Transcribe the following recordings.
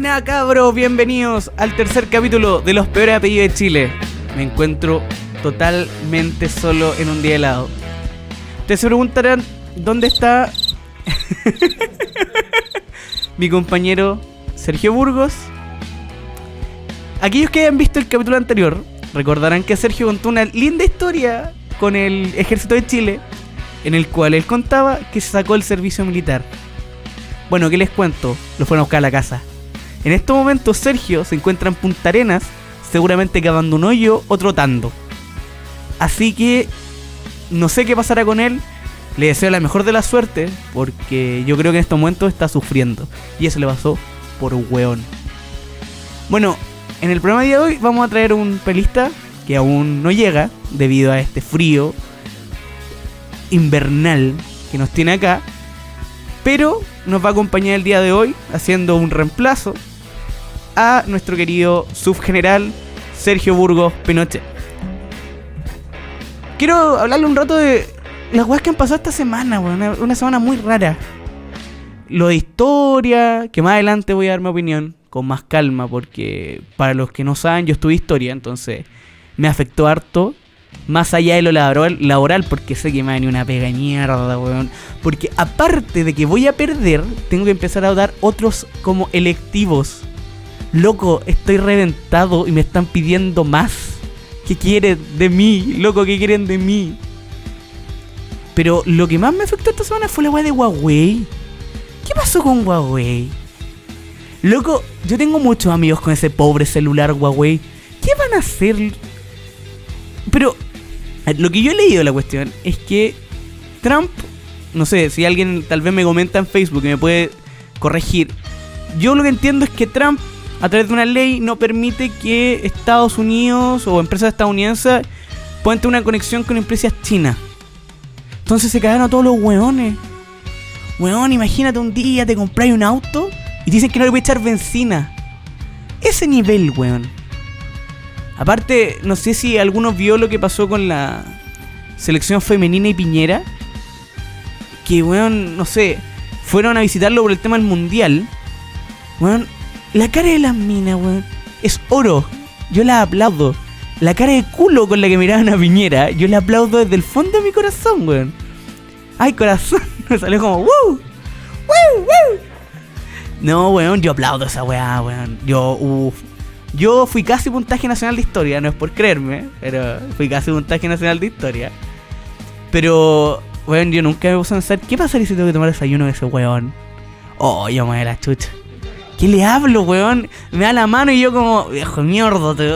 Buena cabros, bienvenidos al tercer capítulo de los peores apellidos de Chile. Me encuentro totalmente solo en un día helado. Ustedes se preguntarán dónde está mi compañero Sergio Burgos. Aquellos que hayan visto el capítulo anterior recordarán que Sergio contó una linda historia con el ejército de Chile en el cual él contaba que se sacó el servicio militar. Bueno, ¿qué les cuento? Lo fueron a buscar a la casa. En estos momentos Sergio se encuentra en Punta Arenas, seguramente cavando un hoyo o trotando. Así que no sé qué pasará con él. Le deseo la mejor de la suerte porque yo creo que en estos momentos está sufriendo. Y eso le pasó por un weón. Bueno, en el programa de hoy vamos a traer un pelista que aún no llega debido a este frío invernal que nos tiene acá. Pero nos va a acompañar el día de hoy haciendo un reemplazo a nuestro querido subgeneral Sergio Burgos Pinochet. Quiero hablarle un rato de las weas que han pasado esta semana, Una, una semana muy rara. Lo de historia, que más adelante voy a dar mi opinión con más calma, porque para los que no saben, yo estuve historia, entonces me afectó harto más allá de lo laboral, porque sé que me va a una pega mierda, weón. Porque aparte de que voy a perder, tengo que empezar a dar otros como electivos. Loco, estoy reventado y me están pidiendo más. ¿Qué quieren de mí? Loco, ¿qué quieren de mí? Pero lo que más me afectó esta semana fue la weá de Huawei. ¿Qué pasó con Huawei? Loco, yo tengo muchos amigos con ese pobre celular Huawei. ¿Qué van a hacer? Pero lo que yo he leído de la cuestión es que Trump, no sé, si alguien tal vez me comenta en Facebook y me puede corregir, yo lo que entiendo es que Trump, a través de una ley, no permite que Estados Unidos o empresas estadounidenses puedan tener una conexión con empresas chinas. Entonces se cagaron a todos los weones. Weón, imagínate un día te compráis un auto y dicen que no le voy a echar benzina. Ese nivel, weón. Aparte, no sé si alguno vio lo que pasó con la selección femenina y Piñera. Que, weón, no sé, fueron a visitarlo por el tema del mundial. Weón, la cara de las minas, weón, es oro. Yo la aplaudo. La cara de culo con la que miraban a Piñera, yo la aplaudo desde el fondo de mi corazón, weón. Ay, corazón, me salió como, ¡Woo! ¡Woo! ¡Woo! No, weón, yo aplaudo esa weá, weón. Yo, uff, yo fui casi puntaje nacional de historia, no es por creerme, pero fui casi puntaje nacional de historia. Pero, weón, yo nunca me puse a pensar, ¿qué pasaría si tengo que tomar desayuno de ese weón? Oh, yo me voy a la chucha. ¿Qué le hablo, weón? Me da la mano y yo como, viejo mierda, te...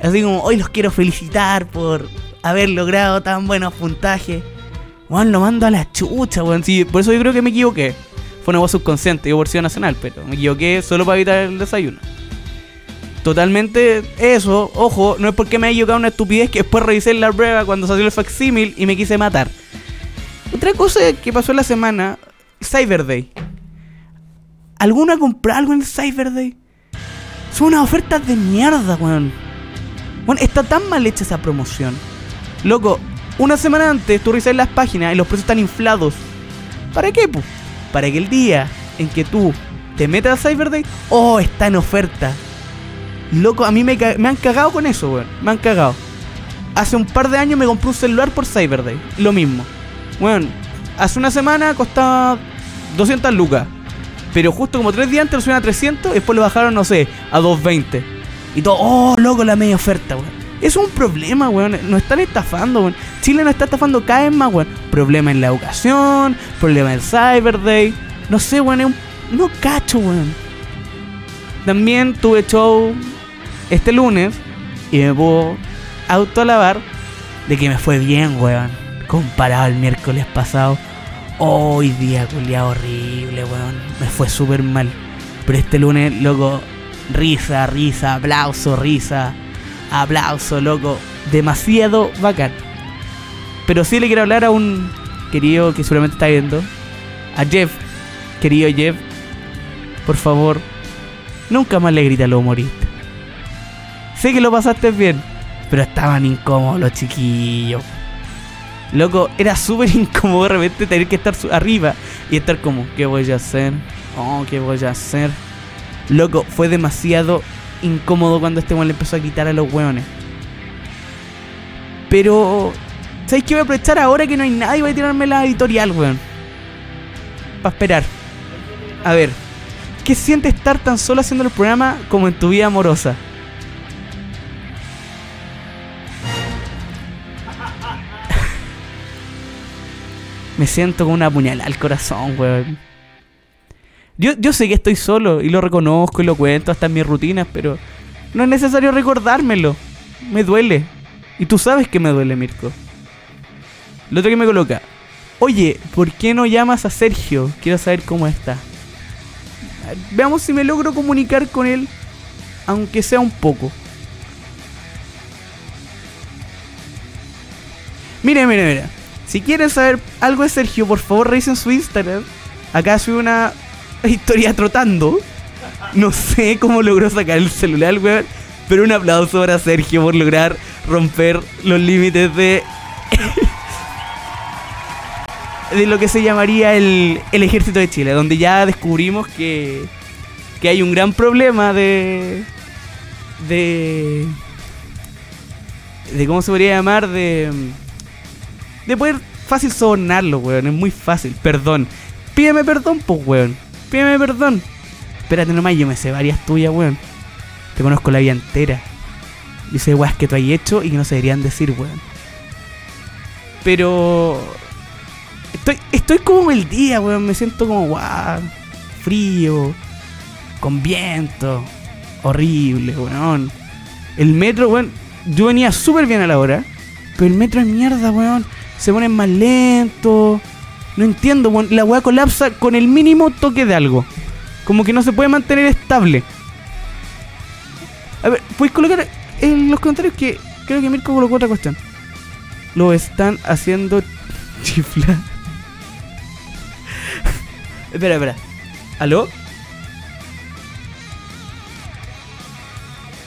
Así como, hoy los quiero felicitar por haber logrado tan buenos puntajes. Weón, lo mando a la chucha, weón. Sí, por eso yo creo que me equivoqué. Fue una voz subconsciente, yo por nacional, pero me equivoqué solo para evitar el desayuno. Totalmente eso, ojo, no es porque me haya equivocado una estupidez que después revisé la prueba cuando salió el facsímil y me quise matar. Otra cosa que pasó en la semana, Cyber Day. ¿Alguno ha comprado algo en Cyber Day? Son unas ofertas de mierda, weón. Bueno, está tan mal hecha esa promoción. Loco, una semana antes tú revisas las páginas y los precios están inflados. ¿Para qué, pues? Para que el día en que tú te metas a Cyber Day, oh, está en oferta. Loco, a mí me, han cagado con eso, weón. Me han cagado. Hace un par de años me compré un celular por Cyber Day. Lo mismo. Weón, hace una semana costaba 200 lucas. Pero justo como tres días antes lo subieron a 300 y después lo bajaron, no sé, a 220. Y todo, oh, loco, la media oferta, weón. Es un problema, weón. Nos están estafando, weón. Chile nos está estafando cada vez más, weón. Problema en la educación, problema en Cyber Day. No sé, weón, es un... No cacho, weón. También tuve show este lunes y me puedo autoalabar de que me fue bien, weón. Comparado al miércoles pasado. Hoy día, culiado horrible, weón. Me fue súper mal. Pero este lunes, loco, risa, risa, aplauso, risa, aplauso, loco. Demasiado bacán. Pero sí le quiero hablar a un querido que seguramente está viendo. A Jeff. Querido Jeff. Por favor. Nunca más le grita a los. Sé que lo pasaste bien, pero estaban incómodos los chiquillos. Loco, era súper incómodo de repente tener que estar arriba y estar como, ¿qué voy a hacer? Oh, ¿qué voy a hacer? Loco, fue demasiado incómodo cuando este weón le empezó a quitar a los weones. Pero, ¿sabes qué voy a aprovechar ahora que no hay nadie? Voy a tirarme la editorial, weón. Para esperar. A ver, ¿qué siente estar tan solo haciendo el programa como en tu vida amorosa? Me siento con una puñalada al corazón, weón. Yo, yo sé que estoy solo y lo reconozco y lo cuento hasta en mis rutinas, pero no es necesario recordármelo. Me duele. Y tú sabes que me duele, Mirko. Lo otro que me coloca. Oye, ¿por qué no llamas a Sergio? Quiero saber cómo está. Veamos si me logro comunicar con él, aunque sea un poco. Mire, mire, mire. Si quieren saber algo de Sergio, por favor revisen su Instagram. Acá subí una historia trotando. No sé cómo logró sacar el celular, weón. Pero un aplauso para Sergio por lograr romper los límites de. de lo que se llamaría el, el ejército de Chile, donde ya descubrimos que. que hay un gran problema de. de. de cómo se podría llamar, de. De poder fácil sobornarlo, weón. Es muy fácil, perdón. Pídeme perdón, pues, weón. Pídeme perdón. Espérate nomás, yo me sé varias tuyas, weón. Te conozco la vida entera. Yo sé weas que tú has hecho y que no se deberían decir, weón. Pero. Estoy, estoy como el día, weón. Me siento como, guau. Frío. Con viento. Horrible, weón. El metro, weón. Yo venía súper bien a la hora. Pero el metro es mierda, weón. Se ponen más lento. No entiendo, weón. La weá colapsa con el mínimo toque de algo. Como que no se puede mantener estable. A ver, ¿puedes colocar en los comentarios que creo que Mirko colocó otra cuestión? Lo están haciendo chiflar. espera, espera. ¿Aló?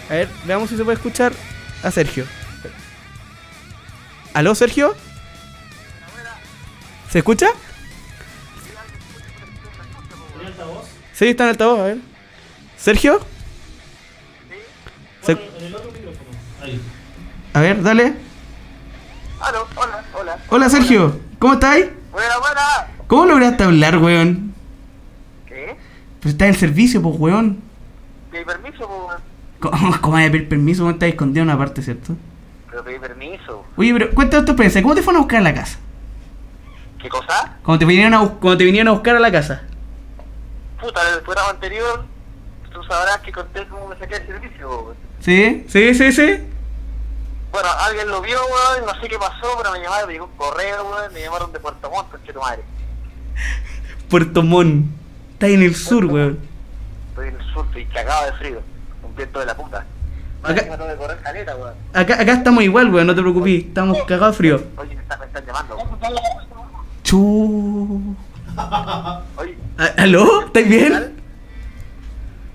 A ver, veamos si se puede escuchar a Sergio. ¿Aló, Sergio? ¿Se escucha? Sí, está en altavoz, a ver. ¿Sergio? Se- A ver, dale. Aló, hola, hola. Hola, Sergio. ¿Cómo estáis? Buena, buena. ¿Cómo lograste hablar, weón? ¿Qué? Pues está en servicio, pues, weón. ¿Pedí permiso, po, weón? ¿Cómo, cómo hay que pedir permiso? weón? Estás escondido en una parte, ¿cierto? Pero pedí permiso. Oye, pero cuéntanos tu experiencia. ¿Cómo te fueron a buscar a la casa? ¿Qué cosa? Cuando te vinieron a, cuando te vinieron a buscar a la casa. Puta, en el programa anterior, tú sabrás que conté cómo me saqué el servicio, weón. ¿Sí? ¿Sí, sí, sí? Bueno, alguien lo vio, weón, no sé qué pasó, pero me llamaron, me llegó un correo, weón, me llamaron de Puerto Montt, conche tu madre. Puerto Montt. Está en el sur, weón. Estoy en el sur, estoy cagado de frío. Un viento de la puta. Más Acá- encima tengo que correr caleta, weón. Acá, acá estamos igual, weón. No te preocupes. Estamos cagados de frío. Oye, me están, me están llamando. Chu. Oye, ¿A- ¿Aló? ¿Estáis ¿qué bien?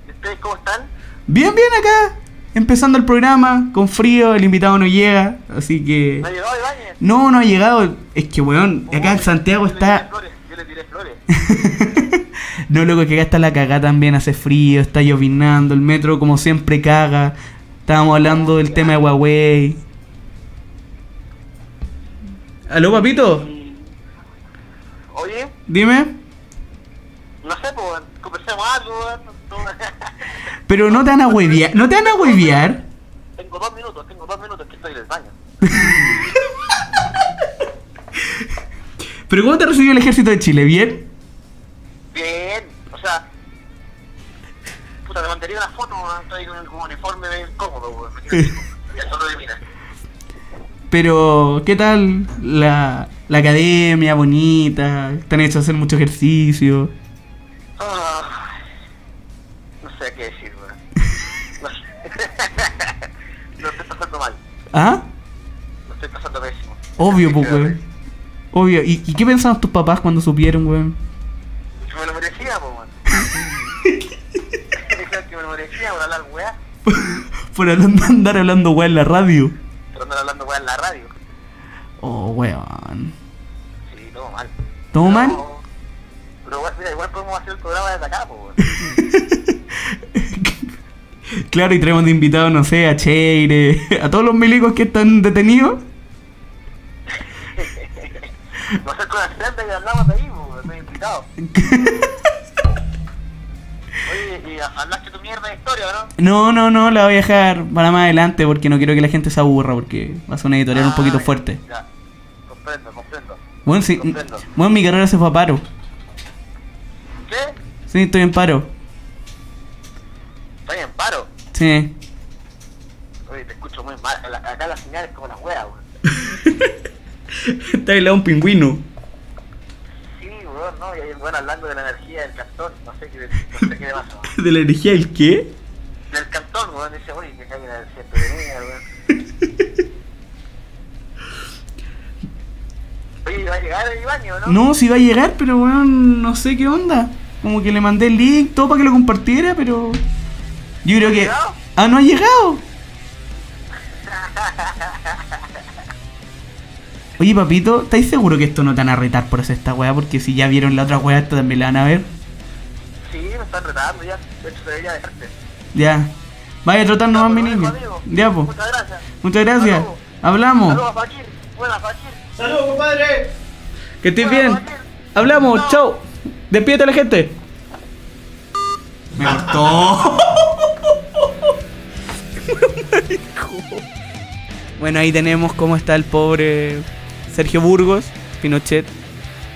ustedes cómo están? Bien, bien acá. Empezando el programa, con frío, el invitado no llega, así que... ¿No ha llegado Ibáñez? No, no ha llegado. Es que, weón, acá en Santiago Yo le tiré está... flores, Yo le tiré flores. no, loco, que acá está la cagada también, hace frío, está llovinando, el metro como siempre caga. Estábamos hablando del tema de Huawei. ¿Aló, papito? Dime. no sé, pues, conversemos algo, Pero no te van a. ¿No te van a? Tengo dos minutos, tengo dos minutos que estoy en el baño. ¿Pero cómo te recibió el ejército de Chile? ¿Bien? Bien, o sea... Puta, te mandaría una foto. Estoy con como uniforme cómodo, weón. Ya solo de mina. Pero, ¿qué tal la, la academia bonita? ¿Te han hecho hacer mucho ejercicio? Ay, no sé qué decir, weón. No sé. Lo estoy pasando mal. ¿Ah? Lo estoy pasando pésimo. Obvio, pues, weón. Obvio. ¿Y, ¿Y qué pensaban tus papás cuando supieron, weón? Que me lo merecía, po, weón. Dijeron que me lo merecía por hablar weá. Por andar hablando, weón, en la radio. Pero andar hablando weá en la radio. Oh, weón. Mal. ¿Todo mal? Pero, mira, igual podemos hacer el programa desde acá, weón. Claro, y traemos de invitado, no sé, a Cheire, a todos los milicos que están detenidos. No sé con accidente que hablamos de ahí, pues, estoy invitado. Oye, y hablaste tu mierda de historia, ¿no? No, no, no, la voy a dejar para más adelante porque no quiero que la gente se aburra porque va a ser una editorial un Ah, poquito ya, fuerte. Ya, comprendo. Bueno, sí, Comprendo. bueno, mi carrera se fue a paro. ¿Qué? Sí, estoy en paro. Estoy en paro. Sí. Oye, te escucho muy mal. Acá la señal es como la wea, weón. Está al lado un pingüino. Sí, weón, no, y hay un weón hablando de la energía del cantón. No sé qué, no sé qué le pasa. ¿De la energía del qué? Del cantón, weón, dice, oye, que cae la energía entretenida, weón. Oye, ¿va a llegar el baño, no? No, si va a llegar, pero weón, no sé qué onda. Como que le mandé el link, todo para que lo compartiera, pero. Yo creo ¿Ha que. llegado? Ah, no ha llegado. Oye, papito, ¿estáis seguro que esto no te van a retar por hacer esta weá? Porque si ya vieron la otra weá, esto también la van a ver. Sí, me están retando ya. De hecho, debería dejarte. Ya. Vaya a trotar nomás, mi pues, niño. amigo. Ya, pues. Muchas gracias. Muchas gracias. Hablamos. Saludos, Fakir. Buenas, Fakir. ¡Saludos, compadre! Que estés bien. Hablamos. Chao. Chao. Despídete a la gente. Me cortó. bueno, ahí tenemos cómo está el pobre Sergio Burgos, Pinochet.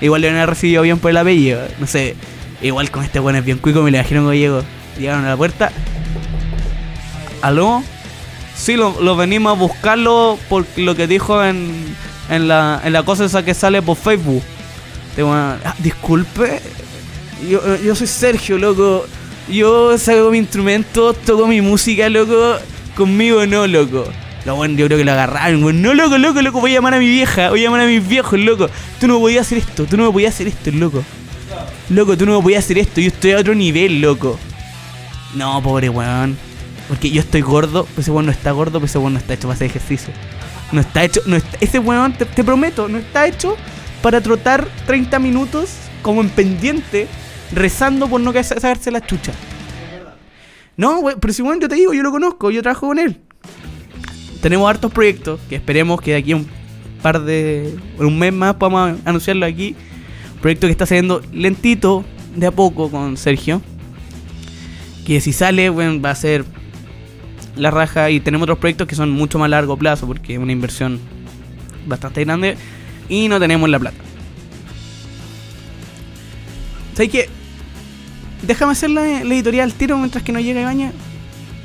Igual le van a recibido bien por el apellido. No sé. Igual con este bueno es bien cuico, me le dijeron que llegó. Llegaron a la puerta. ¿Aló? Sí, lo, lo venimos a buscarlo por lo que dijo en, en, la, en la cosa esa que sale por Facebook. Te voy a- ah, disculpe. Yo, eh, yo soy Sergio, loco. Yo saco mi instrumento, toco mi música, loco. Conmigo no, loco. Lo bueno, yo creo que lo agarraron, weón. No, loco, loco, loco. Voy a llamar a mi vieja, voy a llamar a mis viejos, loco. Tú no podías hacer esto, tú no me podías hacer esto, loco. Loco, tú no me podías hacer esto, yo estoy a otro nivel, loco. No, pobre weón. Porque yo estoy gordo, pero ese weón no está gordo, pero ese weón no está hecho para hacer ejercicio. No está hecho, no está- ese weón, te, prometo, no está hecho para trotar 30 minutos como en pendiente, rezando por no ca- sacarse la chucha. No, pero si weón, yo te digo, yo lo conozco, yo trabajo con él. Tenemos hartos proyectos que esperemos que de aquí a un par de. un mes más podamos anunciarlo aquí. Proyecto que está saliendo lentito, de a poco con Sergio. Que si sale, bueno, va a ser la raja. Y tenemos otros proyectos que son mucho más largo plazo porque es una inversión bastante grande. Y no tenemos la plata. ¿Sabes qué? Déjame hacer la, la editorial al tiro mientras que no llega Ibaña.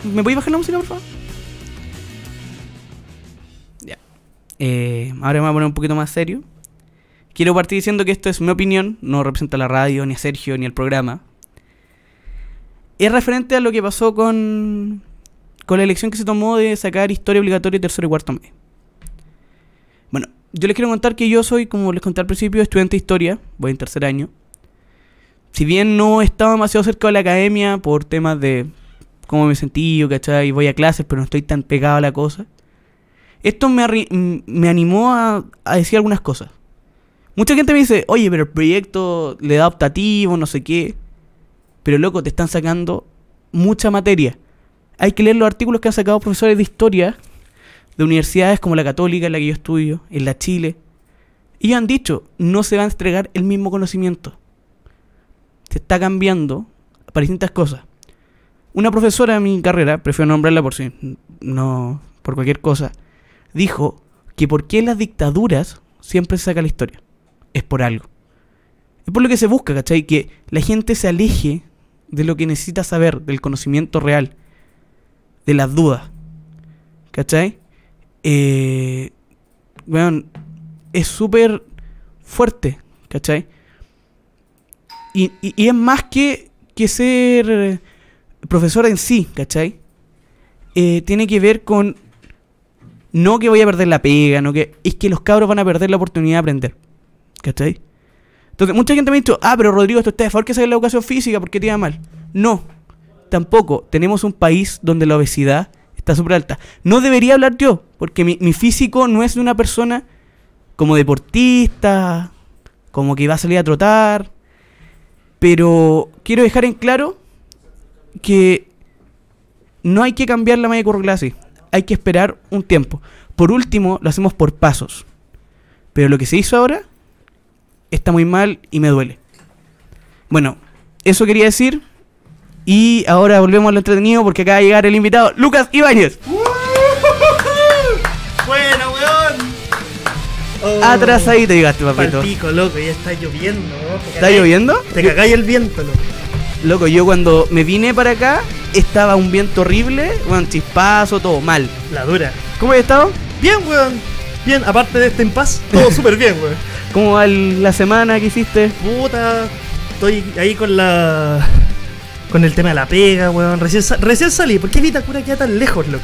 ¿Me podéis bajar la música, por favor? Ya. Eh, ahora me voy a poner un poquito más serio. Quiero partir diciendo que esto es mi opinión, no representa la radio, ni a Sergio, ni al programa. Es referente a lo que pasó con, con la elección que se tomó de sacar historia obligatoria tercero y cuarto medio. Bueno, yo les quiero contar que yo soy, como les conté al principio, estudiante de historia, voy en tercer año. Si bien no estaba demasiado cerca de la academia por temas de cómo me sentí, yo, ¿cachai? Voy a clases, pero no estoy tan pegado a la cosa. Esto me, me animó a, a decir algunas cosas. Mucha gente me dice, oye, pero el proyecto le da optativo, no sé qué. Pero loco, te están sacando mucha materia. Hay que leer los artículos que han sacado profesores de historia de universidades como la católica, en la que yo estudio, en la Chile. Y han dicho, no se va a entregar el mismo conocimiento. Se está cambiando para distintas cosas. Una profesora de mi carrera, prefiero nombrarla por si no, por cualquier cosa, dijo que por qué las dictaduras siempre se saca la historia. Es por algo. Es por lo que se busca, ¿cachai? Que la gente se aleje de lo que necesita saber, del conocimiento real, de las dudas. ¿Cachai? Eh, weón, es súper fuerte, ¿cachai? Y, y- y es más que, que ser eh, profesor en sí, ¿cachai? Eh, tiene que ver con no que voy a perder la pega, no que es que los cabros van a perder la oportunidad de aprender. ¿Cachai? Entonces, mucha gente me ha dicho, ah, pero Rodrigo, esto está de favor que saque la educación física porque te iba mal. No, tampoco. Tenemos un país donde la obesidad está súper alta. No debería hablar yo, porque mi, físico no es de una persona como deportista, como que va a salir a trotar. Pero quiero dejar en claro que no hay que cambiar la malla así. Hay que esperar un tiempo. Por último, lo hacemos por pasos. Pero lo que se hizo ahora está muy mal y me duele. Bueno, eso quería decir. Y ahora volvemos a lo entretenido porque acaba de llegar el invitado, Lucas Ibáñez. Buena, weón. Oh, Atrasadito llegaste, pa'l papito. pico, loco, ya está lloviendo. Te ¿Está cagáis- lloviendo? Te cagáis el viento, loco. Loco, yo cuando me vine para acá estaba un viento horrible, bueno, chispazo, todo mal. La dura. ¿Cómo has estado? Bien, weón. Bien, aparte de este impas, todo súper bien, weón. ¿Cómo va el- la semana que hiciste? Puta, estoy ahí con la. Con el tema de la pega, weón. Recién, recién salí. ¿Por qué Vitacura queda tan lejos, loco?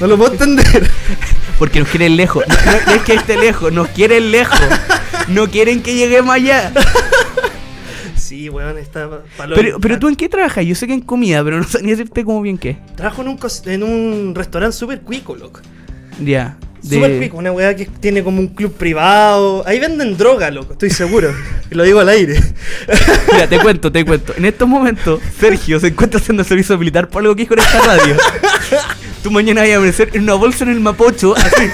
No lo puedo entender. Porque nos quieren lejos. No, no es que esté lejos, nos quieren lejos. No quieren que lleguemos allá. Sí, weón, está. Pero, pero tú en qué trabajas? Yo sé que en comida, pero no ni decirte cómo bien qué. Trabajo en un, en un restaurante súper cuico, loco. Ya. De- Súper cuico, una weá que tiene como un club privado. Ahí venden droga, loco, estoy seguro. lo digo al aire. Mira, te cuento, te cuento. En estos momentos, Sergio se encuentra haciendo servicio militar por algo que dijo en esta radio. Tú mañana vas a amanecer en una bolsa en el Mapocho, así.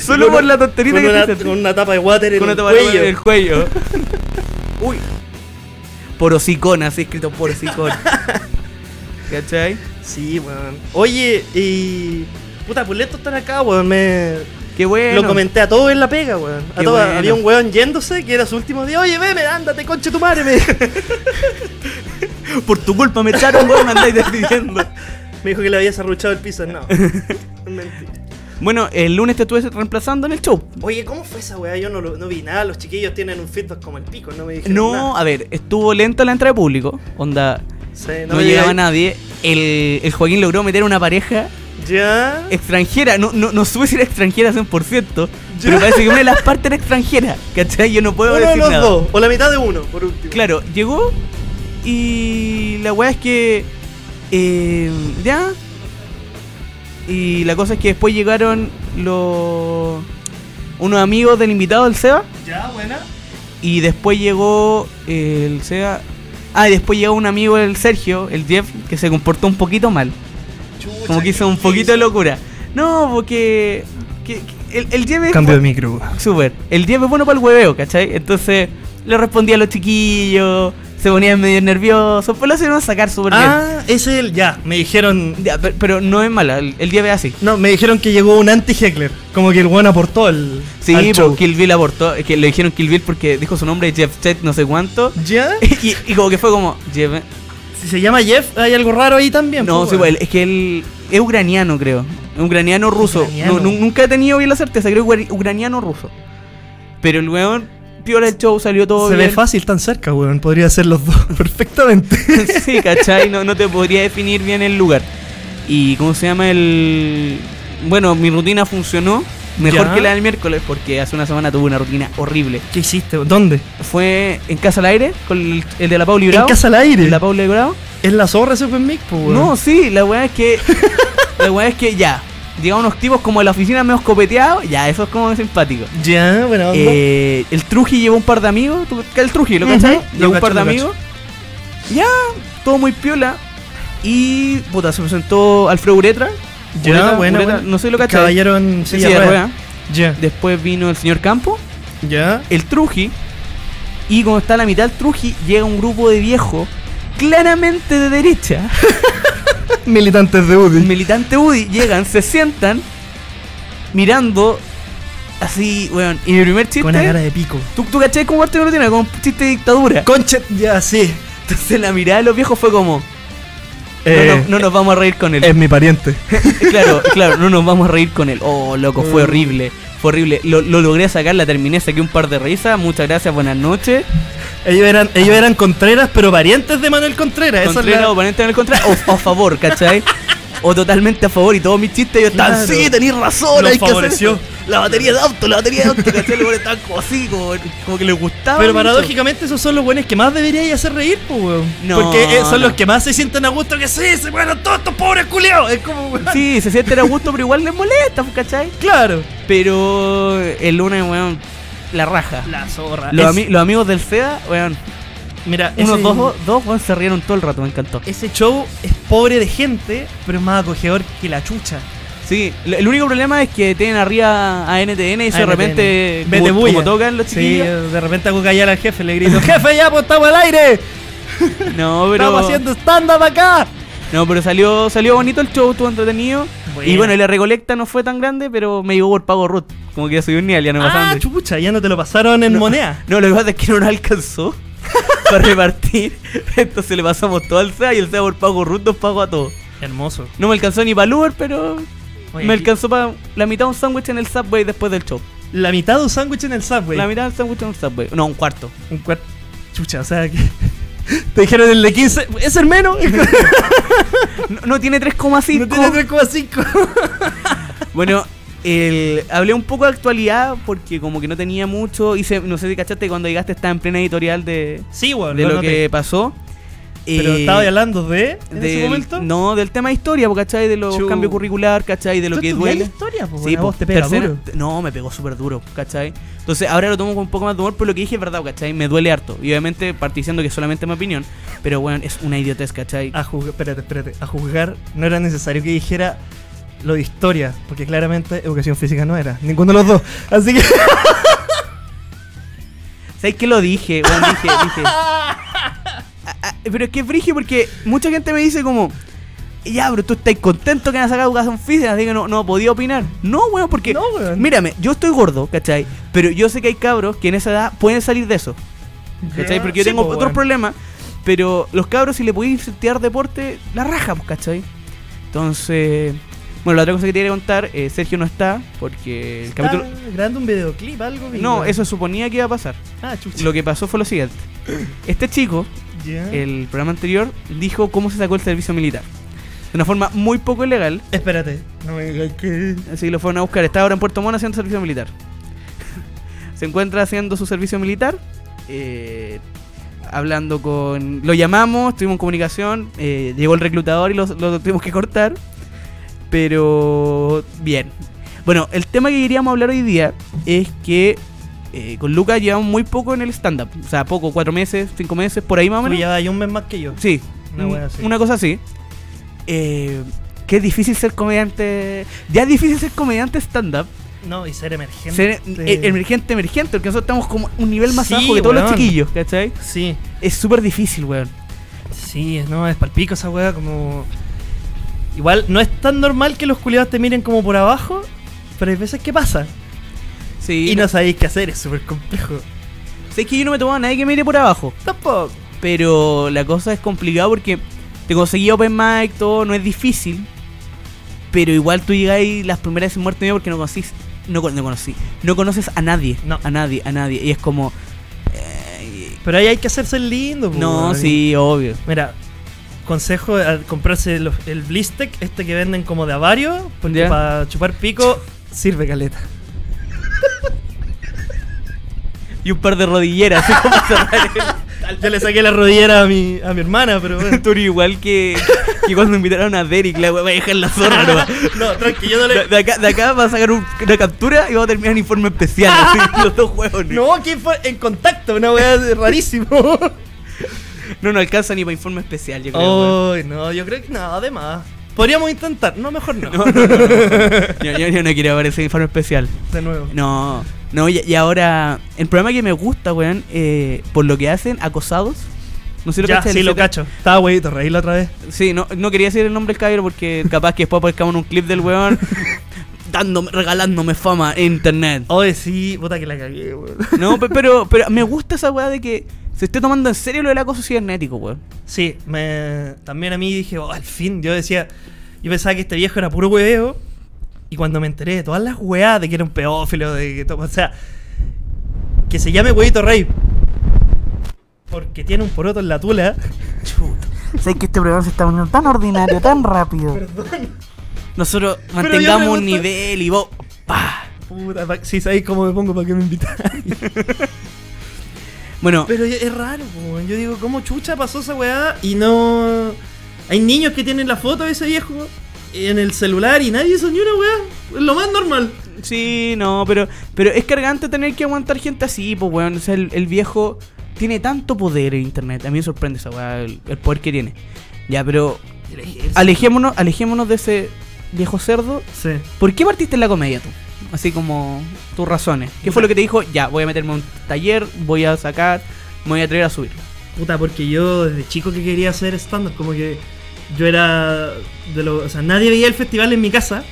Solo por la tonterita que una, te con una tapa de water en con una el tapadera cuello. en el cuello. Uy. Porosicón, así escrito porosicón. ¿Cachai? Sí, weón. Oye, y. Puta, Puleto están acá, weón. Me. Qué bueno. Lo comenté a todos en la pega, weón. A todos. bueno. Había un weón yéndose que era su último día. Oye, veme, ándate, conche tu madre. Me, dijo. Por tu culpa me echaron, weón, me andáis despidiendo. me dijo que le habías arruchado el piso. No. Mentira. Bueno, el lunes te estuve reemplazando en el show. Oye, ¿cómo fue esa weá? Yo no, lo- no vi nada. Los chiquillos tienen un feedback como el pico. No me dijeron No, nada. a ver, estuvo lenta la entrada de público. Onda, Sí, no, me llegaba nadie. El, el Joaquín logró meter una pareja Ya. extranjera. No, no, no supe si era extranjera 100%, Ya. pero parece que una de las partes era extranjera. ¿Cachai? Yo no puedo Uno de decir los nada. dos. O la mitad de uno, por último. Claro, llegó y la weá es que. eh, ya. Y la cosa es que después llegaron los. unos amigos del invitado, del Seba. Ya, buena. Y después llegó el Seba. Ah, y después llegó un amigo del Sergio, el Jeff, que se comportó un poquito mal. Chucha, Como que hizo un ¿qué poquito de locura. No, porque. que- que el, el. Cambio de micro. Súper. El Jeff es bueno para el hueveo, ¿cachai? Entonces le respondía a los chiquillos, se ponía medio nervioso, pues lo hicieron sacar súper Ah, ese es el. Ya, me dijeron. bien. Ya, pe- pero, no es mala, el, el Jeff es así. No, me dijeron que llegó un anti-Heckler. Como que el weón aportó al. Sí, al show. porque Kill Bill aportó, que le dijeron Kill Bill porque dijo su nombre, Jeff Chet, no sé cuánto. ¿Ya? Y, y como que fue como, Jeff. Si se llama Jeff, hay algo raro ahí también. No, pues, sí, pues, es que él es ucraniano, creo. Ucraniano ruso. Ucraniano. No, nu- nunca he tenido bien la certeza, creo que ucraniano ruso. Pero el weón, piola el show, salió todo Se bien. ve fácil tan cerca, weón. Podría ser los dos perfectamente. sí, ¿cachai? No, no te podría definir bien el lugar. Y cómo se llama el... Bueno, mi rutina funcionó mejor Ya. que la del miércoles porque hace una semana tuve una rutina horrible. ¿Qué hiciste? ¿Dónde? Fue en Casa al Aire con el, el de la Pauli Bravo. En Casa al Aire. La Pauli Bravo. Es la zorra ese Open Mic, pues, weón. No, sí, la weá es que... la weá es que ya. Llegaban unos tipos como de la oficina medio copeteados. Ya, eso es como simpático. Ya, bueno. Eh, el Truji llevó un par de amigos. ¿Tú- El Truji, ¿lo cachai? lo Llevó un par de amigos. Ya, todo muy piola. Y, puta, se presentó Alfredo Uretra. Ya, bueno, bueno. no sé lo cachai. Caballero en Sí, silla de de rueda. Ya, Después vino el señor Campo, ya. el Truji. Y cuando está a la mitad Truji, llega un grupo de viejos claramente de derecha. Militantes de UDI. Militante UDI. Llegan, se sientan, mirando así, weón. Y mi primer chiste. Con una cara de pico. ¿Tú, tú cachai cómo parte lo tiene? Como un chiste de dictadura. Concha, ya, sí. Entonces la mirada de los viejos fue como, Eh, no- no nos vamos a reír con él. Es mi pariente. claro, claro, no nos vamos a reír con él. Oh, loco, fue Mm. horrible. Fue horrible. Lo, lo logré sacar, la terminé, saqué un par de risas. Muchas gracias, buenas noches. Ellos eran, ellos eran Contreras, pero parientes de Manuel Contreras. Esa es Contreras, la- oponente en el contra, o, o a favor, ¿cachai? O totalmente a favor y todos mis chistes ellos estaban, Claro. sí, tenéis razón, hay que hacer favoreció. esto". La batería de auto, la batería de auto, ¿cachai? Los estaban como así, como, como que les gustaba. Pero mucho. paradójicamente esos son los buenos que más deberíais hacer reír, pues, weón. No, Porque eh, son no. los que más se sienten a gusto que sí, se mueran todos estos pobres culiados. Es como, weón. Sí, se sienten a gusto, pero igual les molesta, ¿cachai? Claro. Pero el lunes, weón, la raja. La zorra. Los, Es- ami- los amigos del SEDA, weón, Mira, Unos ese- dos, dos weón, se rieron todo el rato, me encantó. Ese show es pobre de gente, pero es más acogedor que la chucha. Sí, el único problema es que tienen arriba a NTN y eso de repente, Vete como, como tocan los Sí, chiquillos. de repente hago callar al jefe, le grito, jefe, ya, pues estamos al aire. No, pero, Estamos haciendo stand-up acá. no, pero salió, salió bonito el show, estuvo entretenido. Bueno. Y bueno, y la recolecta no fue tan grande, pero me llegó por pago Ruth. Como que ya soy un nivel, ya no me Ah, pasaban de- chucha, ya no te lo pasaron en No. moneda. No, lo que pasa es que no nos alcanzó para repartir. Entonces le pasamos todo al SEA y el SEA por pago Ruth nos pagó a todos. Hermoso. No me alcanzó ni para Uber, pero Oye, me aquí- alcanzó para la mitad de un sándwich en el Subway después del show. La mitad de un sándwich en el subway. La mitad del sándwich en el Subway. No, un cuarto. Un cuarto. Chucha, o sea que. Te dijeron el de 15. ¿Es el menos? No, no tiene 3,5. no tiene 3,5. Bueno, el- hablé un poco de actualidad porque como que no tenía mucho. Hice, no sé si cachaste cuando llegaste estaba en plena editorial de, Sí, weón. de lo noté. que pasó. Pero Eh, estaba hablando de. ¿En ese momento? No, del tema de historia, ¿cachai? De los Chu. cambios curricular, ¿cachai? De lo ¿Tú que duele. historia? Sí, vos te pega tercera- duro. No, me pegó súper duro, ¿cachai? Entonces ahora lo tomo con un poco más de humor, pero lo que dije es verdad, ¿cachai? Me duele harto. Y obviamente partí diciendo que es solamente mi opinión, pero bueno, es una idiotez, ¿cachai? A juzgar, espérate, espérate. A juzgar no era necesario que dijera lo de historia, porque claramente educación física no era. Ninguno de los dos. Así que. ¿Sabes qué lo dije? Bueno, dije, dije. Ah, ah, pero es que es frigio porque mucha gente me dice como. Ya, pero tú estás contento que han sacado educación física, así que no, no podía opinar. No, weón, porque. No, weón. Mírame, yo estoy gordo, ¿cachai? Pero yo sé que hay cabros que en esa edad pueden salir de eso. ¿Cachai? Porque yo Sí, tengo po, otros problemas. Pero los cabros, si le podéis incentivar deporte, la raja, pues, ¿cachai? Entonces. Bueno, la otra cosa que te quería contar, eh, Sergio no está, porque el Está capítulo. grabando un videoclip, algo. No, weón. eso suponía que iba a pasar. Ah, chucha. Lo que pasó fue lo siguiente. Este chico, el programa anterior, dijo cómo se sacó el servicio militar. De una forma muy poco ilegal. Espérate. No me digas que. Así lo fueron a buscar. Está ahora en Puerto Montt haciendo servicio militar. se encuentra haciendo su servicio militar. eh, hablando con. Lo llamamos, estuvimos en comunicación. eh, llegó el reclutador y lo, lo tuvimos que cortar. Pero. Bien. Bueno, el tema que queríamos hablar hoy día es que. eh, con Lucas llevamos muy poco en el stand-up. O sea, poco, cuatro meses, cinco meses, por ahí más o menos. llevas ahí un mes más que yo. Sí, Una una cosa así. Eh, que es difícil ser comediante. Ya es difícil ser comediante stand-up. No, y ser emergente. Ser e- emergente, emergente, porque nosotros estamos como un nivel más Sí, abajo que todos los chiquillos, ¿cachai? Sí, Es súper difícil, weón. sí, no, es palpico esa wea como. Igual, no es tan normal que los culiados te miren como por abajo, pero hay veces que pasa. Sí. Y no sabéis qué hacer, es súper complejo. Sé que yo no me tomo a nadie que mire por abajo. Tampoco. Pero la cosa es complicada porque te conseguí open mic, todo, no es difícil. Pero igual tú llegáis las primeras veces muerto mío porque no conocís. No, no conocí. No conoces a nadie. No. A nadie, a nadie. Y es como. eh, Pero ahí hay que hacerse lindo, po, no, sí, obvio. Mira, consejo al comprarse los- el Blistec, este que venden como de avario, porque Ya. para chupar pico sirve caleta. Y un par de rodilleras, el- Yo le saqué la rodillera a mi, a mi hermana, pero bueno. Tú eres igual que, que cuando invitaron a Derek, la va a dejar la zorra nomás. No, tranqui, yo no le. de acá, de acá va a sacar un- una captura y va a terminar en informe especial, así, los dos huevos. No, ¿quién fue? En contacto, una weá rarísimo. No, no alcanza ni para informe especial, yo creo. Ay, no, yo creo que no, además. Podríamos intentar, no, mejor no. No, no, no. Yo, yo- yo no quiero aparecer informe especial. De nuevo. No, no, y, y ahora, el programa que me gusta, weón, eh, por lo que hacen, acosados. No sé lo ya, cachai, sí, el lo Z- cacho. Estaba huevito, reírlo otra vez. Sí, no, no quería decir el nombre del caballero porque capaz que después aparezcamos en un clip del weón dándome, regalándome fama en internet. Oye, sí, puta que la cagué, weón. No, pe- pero, pero me gusta esa weá de que se esté tomando en serio lo del acoso cibernético, weón. Sí, me, también a mí dije, oh, al fin, yo decía, yo pensaba que este viejo era puro hueveo. Y cuando me enteré de todas las weas de que era un pedófilo, de que todo, o sea, que se llame huevito rey porque tiene un poroto en la tula. Sé que este programa se está poniendo tan ordinario, tan rápido. Nosotros mantengamos un nivel y vos. ¡pah! Puta, si sabéis cómo me pongo para que me invitáis. Bueno, Pero es raro, po, yo digo, ¿cómo chucha pasó esa weá? Y no. Hay niños que tienen la foto de ese viejo en el celular y nadie ni una weá. Es lo más normal. sí, no, pero, pero es cargante tener que aguantar gente así, pues weón. O sea, el, el viejo tiene tanto poder en internet. A mí me sorprende esa weá, el, el poder que tiene. Ya, pero alejémonos, alejémonos de ese viejo cerdo. Sí. ¿Por qué partiste en la comedia tú? Así como tus razones. ¿Qué fue lo que te dijo? Ya, voy a meterme a un taller, voy a sacar, me voy a atrever a subir. Puta, porque yo desde chico que quería hacer stand-up, como que yo era de lo, o sea, nadie veía el festival en mi casa.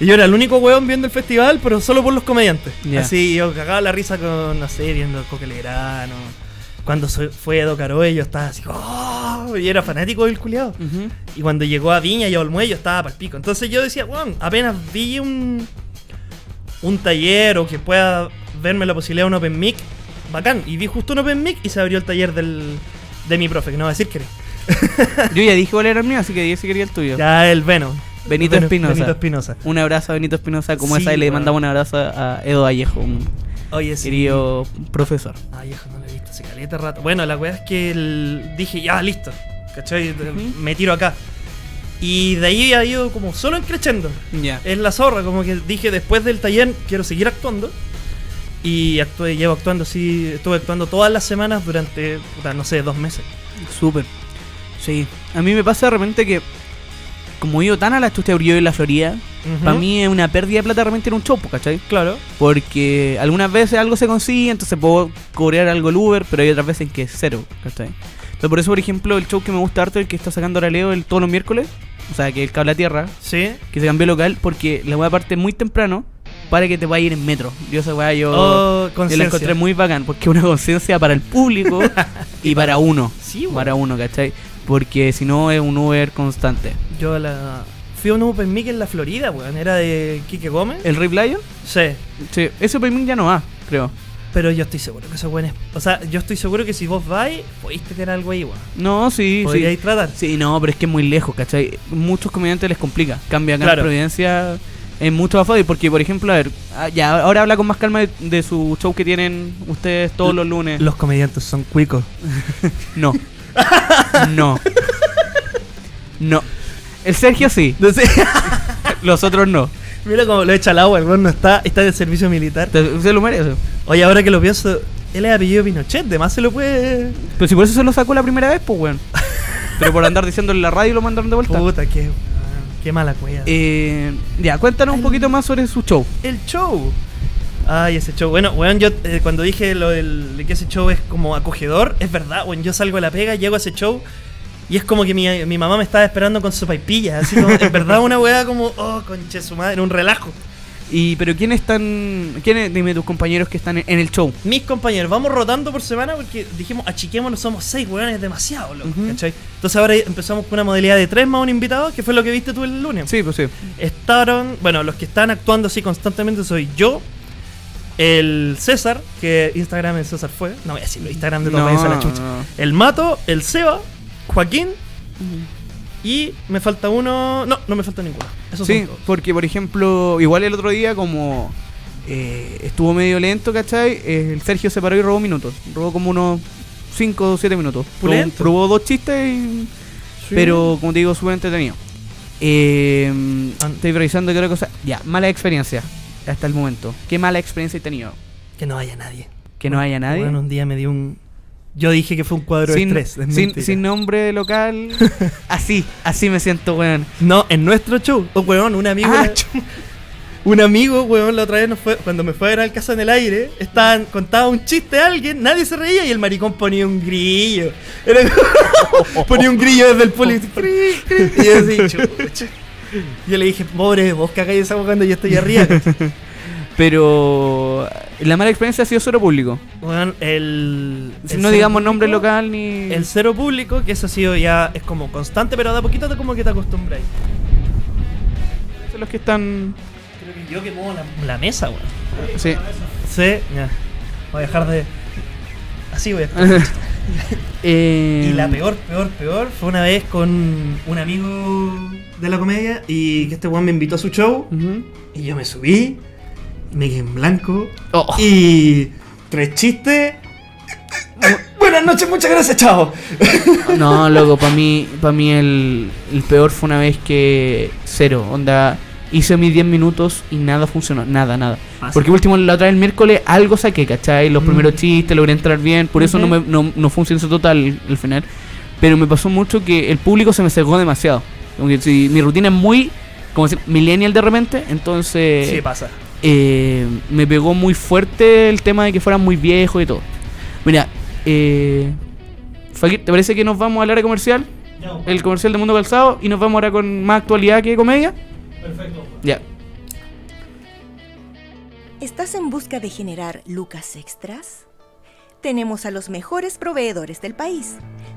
Y yo era el único weón viendo el festival, pero solo por los comediantes. Así, yo cagaba la risa con, no sé, viendo el Coquelegrano. Cuando so- fue Edo Caroe, yo estaba así, ¡oh! Y era fanático del culiado. Y cuando llegó a Viña y a Olmué, yo estaba para pico. Entonces yo decía, weón, apenas vi un, un taller o que pueda verme la posibilidad de un Open Mic, bacán. Y vi justo un Open Mic y se abrió el taller del, de mi profe, que no va a decir que Yo ya dije cuál era el mío, así que yo sí quería el tuyo. Ya el Veno. Benito Espinosa. Benito Espinosa. Un abrazo a Benito Espinosa, como Sí, esa, y le weón. mandamos un abrazo a Edo Vallejo, un Oye, sí. querido profesor. Ay, hijo, no lo he visto hace caleta rato. Bueno, la weá es que el- dije, ya, listo. ¿Cachai? Me tiro acá. Y de ahí ha ido como solo encrechendo. Ya. Es la zorra, como que dije después del taller quiero seguir actuando. Y actué, llevo actuando así, estuve actuando todas las semanas durante, no sé, dos meses. Súper. Sí. A mí me pasa de repente que, como he ido tan a la chucha de en la Florida, para mí es una pérdida de plata realmente en un show, ¿cachai? Claro. Porque algunas veces algo se consigue, entonces puedo cobrar algo el Uber, pero hay otras veces en que es cero, ¿cachai? Entonces por eso, por ejemplo, el show que me gusta harto, el que está sacando ahora Leo el, todos los miércoles, o sea, que el cable a tierra, Sí. que se cambió local, porque la weá parte muy temprano para que te vaya a ir en metro. Yo esa weá yo, Oh, yo la encontré muy bacán, porque es una conciencia para el público y para uno. Sí, weón. Para uno, ¿cachai? Porque si no es un Uber constante. Yo la... Fui a un Open Mic en la Florida, weón. Era de Kike Gómez. ¿El Rip Lion? Sí. Sí, ese Open Mic ya no va, creo. Pero yo estoy seguro que eso bueno es. O sea, yo estoy seguro que si vos vais, podéis tener algo ahí, weón. No, sí, sí. Podríais tratar. Sí, no, pero es que es muy lejos, ¿cachai? Muchos comediantes les complica. Cambia acá Claro. en Providencia es mucho más fácil. Porque, por ejemplo, a ver, ah, ya, ahora habla con más calma de, de su show que tienen ustedes todos los lunes. Los comediantes son cuicos. No. no. No. El Sergio sí, los otros no. Mira cómo lo echa al agua, el weón no está, está de servicio militar. Se lo merece. Oye, ahora que lo pienso, él es apellido Pinochet, de más se lo puede. Pero si por eso se lo sacó la primera vez, pues, weón. Pero por andar diciendo en la radio lo mandaron de vuelta. Puta, qué, qué mala cueva. Eh, ya, cuéntanos un poquito más sobre su show. El show. Ay, ese show. Bueno, weón, yo eh, cuando dije lo del, de que ese show es como acogedor, es verdad, weón. Yo salgo de la pega, llego a ese show y es como que mi, mi mamá me estaba esperando con su paipilla. Así como, en verdad, una weá como, oh, conche su madre, un relajo. Y, pero ¿quiénes están, quiénes, dime tus compañeros que están en, en el show? Mis compañeros, vamos rotando por semana porque dijimos, achiquémonos, somos seis weones, es demasiado, loco. ¿cachai? Entonces ahora empezamos con una modalidad de tres más un invitado, que fue lo que viste tú el lunes. Sí, pues sí. Estaban, bueno, los que están actuando así constantemente soy yo, el César, que Instagram el César fue, no voy a decirlo, Instagram de todos No, váyanse a la chucha. no. El Mato, el Seba, Joaquín y me falta uno, no, no me falta ninguno. Esos Sí, son todos. porque por ejemplo, igual el otro día como eh, estuvo medio lento, ¿cachai? Eh, el Sergio se paró y robó minutos. Robó como unos 5 o 7 minutos. Probó, probó dos chistes, y- Sí. pero como te digo, súper entretenido. Eh, estoy revisando qué otra cosa. Ya, mala experiencia hasta el momento. ¿Qué mala experiencia he tenido? Que no haya nadie. Que no haya nadie. Bueno, un día me dio un... Yo dije que fue un cuadro sin, de estrés. es sin, nombre local. así, así me siento, weón. No, en nuestro show. Oh, weón, un amigo. Ah, un amigo, weón, la otra vez nos fue, cuando me fue a ver al casa en el aire, estaban, contaba un chiste a alguien, nadie se reía y el maricón ponía un grillo. Era ponía un grillo desde el poli. y yo así. Yo le dije, pobre, vos cagáis esa cuando yo estoy arriba. Pero la mala experiencia ha sido solo público. Weón, el. No cero digamos nombre público- local ni. El cero público, que eso ha sido ya, es como constante, pero de a poquito te como que te acostumbras. Son los que están. Creo que yo que muevo la, la mesa, weón. Sí. Sí, ya. Voy a dejar de. Así voy a estar. Eh, Y la peor, peor, peor fue una vez con un amigo de la comedia y que este weón me invitó a su show y yo me subí, en blanco Oh. y tres chistes. Buenas noches, muchas gracias, chao. No, loco, para mí, para mí el, el peor fue una vez que cero, onda, Hice mis 10 minutos y nada funcionó, nada, nada. Porque último, la otra vez el miércoles algo saqué, ¿cachai? Los Mm. primeros chistes, logré entrar bien, por eso no, me, no, no fue un silencio total el final. Pero me pasó mucho que el público se me cegó demasiado. Como que si mi rutina es muy, como decir, millennial de repente, entonces Sí, pasa. Eh, me pegó muy fuerte el tema de que fueran muy viejos y todo. Mira, eh, Fakir, ¿te parece que nos vamos al área comercial? El comercial de Mundo Calzado y nos vamos ahora con más actualidad que comedia. Perfecto. Ya. ¿Estás en busca de generar lucas extras? Tenemos a los mejores proveedores del país.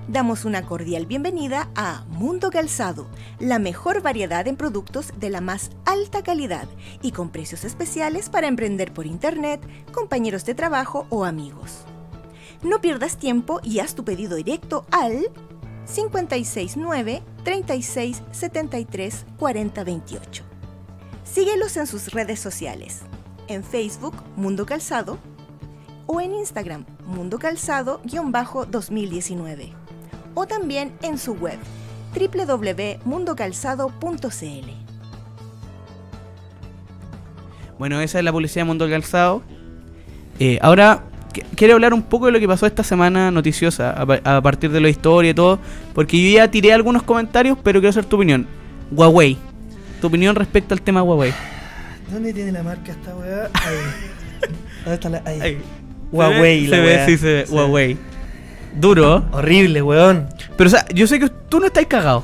Damos una cordial bienvenida a Mundo Calzado, la mejor variedad en productos de la más alta calidad y con precios especiales para emprender por internet, compañeros de trabajo o amigos. No pierdas tiempo y haz tu pedido directo al 569 36 73 40 28. Síguelos en sus redes sociales, en Facebook Mundo Calzado o en Instagram Mundo Calzado-2019 o también en su web www.mundocalzado.cl. Bueno, esa es la publicidad de Mundo Calzado. Eh, ahora, qu- quiero hablar un poco de lo que pasó esta semana noticiosa, a, pa- a partir de la historia y todo, porque yo ya tiré algunos comentarios, pero quiero saber tu opinión. Huawei. Tu opinión respecto al tema Huawei. ¿Dónde tiene la marca esta weá? Ahí. ¿Dónde está la.? Ahí. Ahí. Huawei, se la ve, sí, se ve. Sí. Huawei. Duro. Horrible, weón. Pero, o sea, yo sé que tú no estás cagado.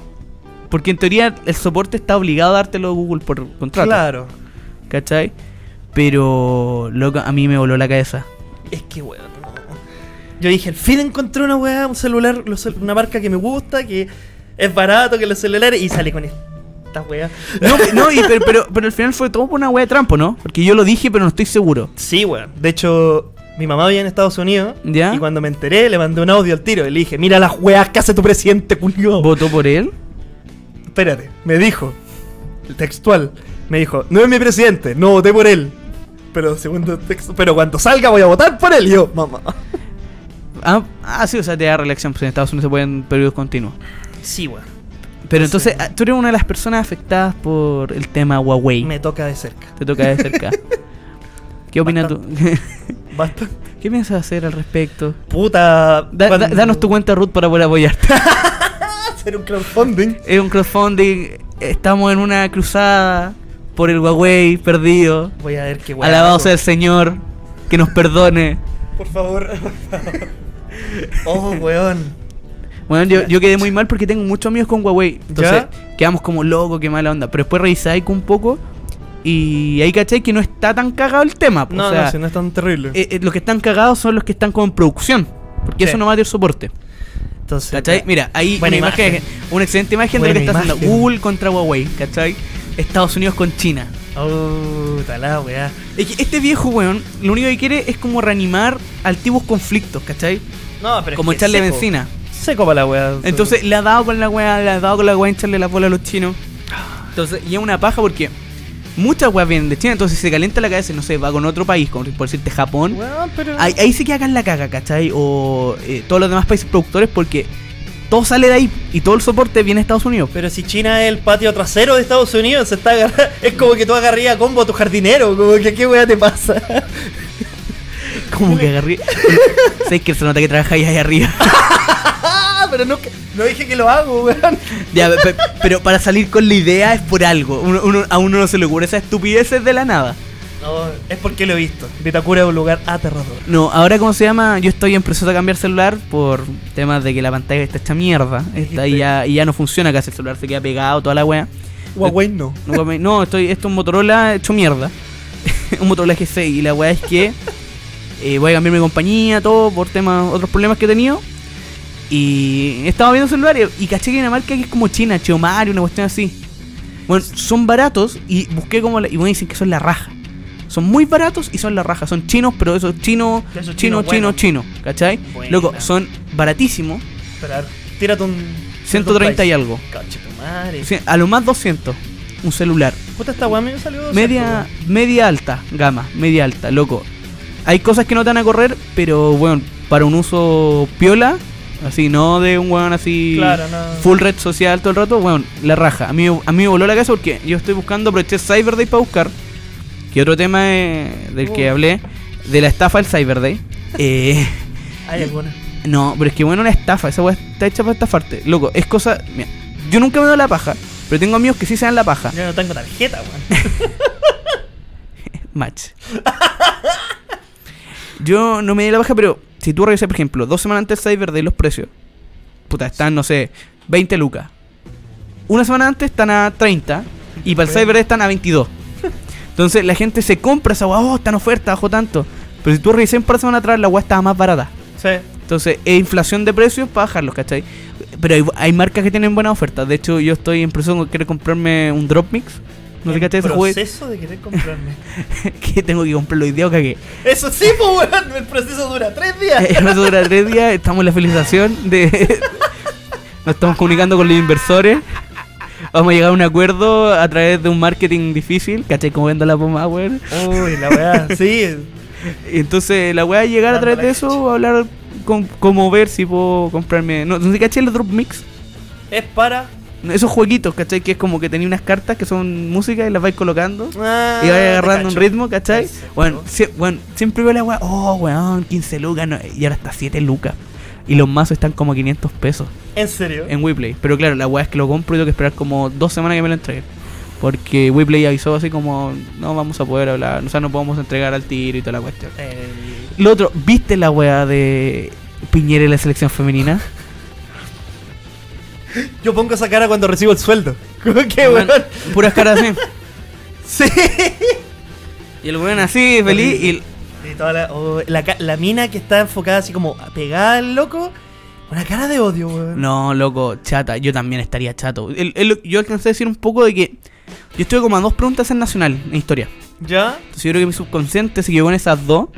Porque en teoría el soporte está obligado a dártelo Google por contrato. Claro. ¿Cachai? Pero, loco, a mí me voló la cabeza. Es que, weón. no. Yo dije, al fin encontré una weá, un celular, una marca que me gusta, que es barato, que los celulares, y sale con esta weá. No, no y pero, pero, pero al final fue todo por una wea de trampo, ¿no? Porque yo lo dije, pero no estoy seguro. Sí, weón. De hecho, mi mamá vivía en Estados Unidos. ¿Ya? Y cuando me enteré, le mandé un audio al tiro. Y le dije, mira las weas que hace tu presidente, culiao. ¿Votó por él? Espérate, me dijo, el textual, me dijo, no es mi presidente, no voté por él. Pero segundo texto, pero cuando salga voy a votar por él. Y yo, mamá. Ah, ah, sí, o sea, te da reelección, pues en Estados Unidos se pueden periodos continuos. Sí, weón. Pero entonces, tú eres una de las personas afectadas por el tema Huawei. Me toca de cerca. Te toca de cerca. ¿Qué opinas tú? Basta. ¿Qué piensas hacer al respecto? Puta. Da- danos tu cuenta Ruth para poder apoyarte. Hacer un crowdfunding. es un crowdfunding. Estamos en una cruzada por el Huawei perdido. Voy a ver qué weá. Alabado sea el Señor. Que nos perdone. Por favor, por favor. Oh, weón. Bueno, yo, yo quedé muy mal porque tengo muchos amigos con Huawei. Entonces, ¿Ya? quedamos como locos, qué mala onda. Pero después revisáis un poco y ahí caché que no está tan cagado el tema. No, o sea, no, si no es tan terrible. eh, eh, los que están cagados son los que están como en producción. Porque Sí. eso no va a tener soporte. Entonces, ¿Cachai? Mira, ahí una, imagen, imagen. una excelente imagen de lo que está haciendo. Google contra Huawei. ¿Cachai? Estados Unidos con China. Oh, talá, weá. Es que este viejo, weón, lo único que quiere es como reanimar antiguos conflictos, ¿cachai? No, pero como es que echarle seco. benzina. Seco para la weá. Entonces le ha dado con la weá, le ha dado con la weá echarle la bola a los chinos. Entonces, y es una paja porque muchas weas vienen de China, entonces se calienta la cabeza y no sé, va con otro país, como por decirte Japón. Pero. Ahí, ahí sí que hagan la caga, ¿cachai? O eh, todos los demás países productores porque todo sale de ahí y todo el soporte viene de Estados Unidos. Pero si China es el patio trasero de Estados Unidos, se está agarra- es como que tú agarrías a combo a tu jardinero, como que qué weá te pasa. Como que agarré. sé que se nota que trabajáis ahí arriba. pero no, que- no dije que lo hago, weón. ya, pe- pe- pero para salir con la idea es por algo. Uno- uno- a uno no se le ocurre esa estupidez de la nada. No, es porque lo he visto. Vitacura es un lugar aterrador. No, ahora cómo se llama, yo estoy en proceso de cambiar celular por temas de que la pantalla está hecha mierda. Está, y, ya, y ya no funciona casi el celular, se queda pegado, toda la wea. Huawei no. No, no, estoy, esto es un Motorola hecho mierda. un Motorola G6. Y la weá es que eh, voy a cambiar mi compañía, todo, por temas, otros problemas que he tenido. Y he estado viendo celulares y caché que hay una marca que es como China, Cheomari, una cuestión así. Bueno, son baratos y busqué como la, y me dicen que son la raja. Son muy baratos y son la raja. Son chinos, pero esos chinos, esos chino, chino, buenos. chino, ¿cachai? Buena. Loco, son baratísimos. Espera, tírate un. 130 y algo. Cache tu madre. Sí, A lo más 200. Un celular. Puta, esta weá me salió. 200, media, media alta, gama, media alta, loco. Hay cosas que no te van a correr, pero bueno, para un uso piola, Así, no de un weón así. Claro, no. Full red social todo el rato, weón, la raja. A mí, a mí me voló la casa porque yo estoy buscando, aproveché Cyber Day para buscar. Que otro tema eh, del que Oh. hablé, de la estafa del Cyber Day. Eh, Hay alguna. no, pero es que bueno, una estafa, esa weá está hecha para estafarte. Loco, es cosa. Mira, yo nunca me doy la paja, pero tengo amigos que sí se dan la paja. Yo no tengo tarjeta, weón. Match. Yo no me di la baja, pero si tú revisas, por ejemplo, dos semanas antes del Cyber Day los precios, puta, están, no sé, 20 lucas. Una semana antes están a 30 y para el. Cyber Day están a 22. Entonces la gente se compra esa weá, oh, está en oferta, bajo tanto. Pero si tú revisas un par de semanas atrás, la weá estaba más barata. Sí. Entonces, es inflación de precios para bajarlos, ¿cachai? Pero hay, hay marcas que tienen buenas ofertas. De hecho, yo estoy en proceso de querer comprarme un Drop Mix. No sé, En ¿cachai? Ese juguete proceso de querer comprarme. que tengo que comprarlo hoy día o cagué. Eso sí, pues, weón. El proceso dura tres días. Eh, Eso dura tres días, estamos en la felicitación de... Nos estamos comunicando con los inversores. Vamos a llegar a un acuerdo a través de un marketing difícil. ¿Cachai? Como vendo la pomada, weón. Uy, la weá, sí. Entonces la weá llegar a través de eso, hablar con cómo ver si puedo comprarme... No, ¿no sé, ¿cachai? El Drop Mix. Es para. Esos jueguitos, ¿cachai? Que es como que tenía unas cartas que son música y las vais colocando. Ah, Y vais agarrando un ritmo, ¿cachai? Bueno, sie- bueno, siempre veo la weá, oh, weón, 15 lucas, no, y ahora está 7 lucas. Y los mazos están como a 500 pesos ¿En serio? en WePlay. Pero claro, la weá es que lo compro y tengo que esperar como dos semanas que me lo entreguen. Porque WePlay avisó así como, no vamos a poder hablar, o sea, no podemos entregar al tiro y toda la cuestión. El- Lo otro, ¿viste la weá de Piñera y la selección femenina? Yo pongo esa cara cuando recibo el sueldo. ¿Cómo que, weón? Puras caras así. Sí. Y el weón así, feliz, y Y toda la, oh, la, mina que está enfocada así como pegada al loco. Una cara de odio, weón. No, loco, chata. Yo también estaría chato. El- el- yo alcancé a decir un poco de que yo estuve como a dos preguntas en Nacional, en historia. ¿Ya? Entonces yo creo que mi subconsciente se quedó con esas dos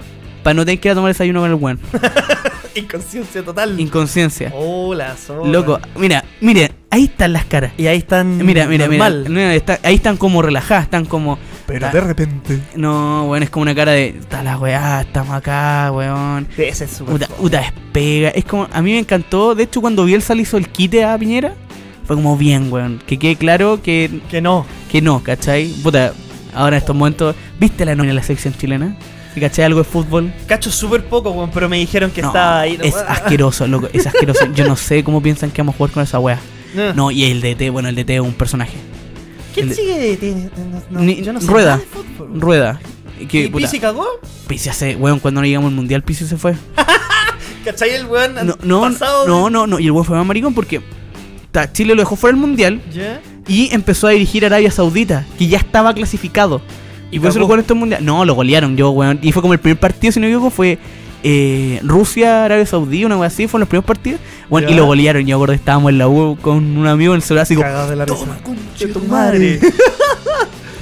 para no tener que ir a tomar desayuno con el weón. Inconsciencia total. Inconsciencia. oh, la zorra. Loco, mira, mire, ahí están las caras. Y ahí están. Mira, mira, normal. mira. No, está- ahí están como relajadas, están como. Pero de repente. No, weón, es como una cara de. Está la weá, estamos acá, weón. Ese es súper. Puta, fome. puta, despega. Es como, a mí me encantó. De hecho, cuando Bielsa le hizo el quite a Piñera, fue como bien, weón. Que quede claro que, Que no. que no, ¿cachai? Puta, ahora en estos momentos, ¿viste la nómina de la selección chilena? ¿Sí, ¿Cachai algo de fútbol? Cacho súper poco, weón, pero me dijeron que No, estaba ahí. Es asqueroso, loco, es asqueroso. Yo no sé cómo piensan que vamos a jugar con esa wea. No. No, y el DT, bueno, el DT es un personaje. ¿Quién sigue Ni- yo no sé Rueda. nada de fútbol. Rueda. Que, ¿Y Pizzi cagó? Pizzi hace, weón, cuando no llegamos al mundial, Pizzi se fue. ¿Cachai el weón No, no, pasado? de- no, no, y el weón fue más maricón porque Chile lo dejó fuera del mundial y empezó a dirigir a Arabia Saudita, que ya estaba clasificado. Y por eso lo jugaron estos mundial. No, lo golearon yo, weón. Y fue como el primer partido, si no me equivoco, fue eh, Rusia, Arabia Saudí, una wea así, fueron los primeros partidos. Bueno, Ya. y lo golearon. Yo acuerdo estábamos en la U con un amigo en el celular así como, de la. Toma, conche tu madre.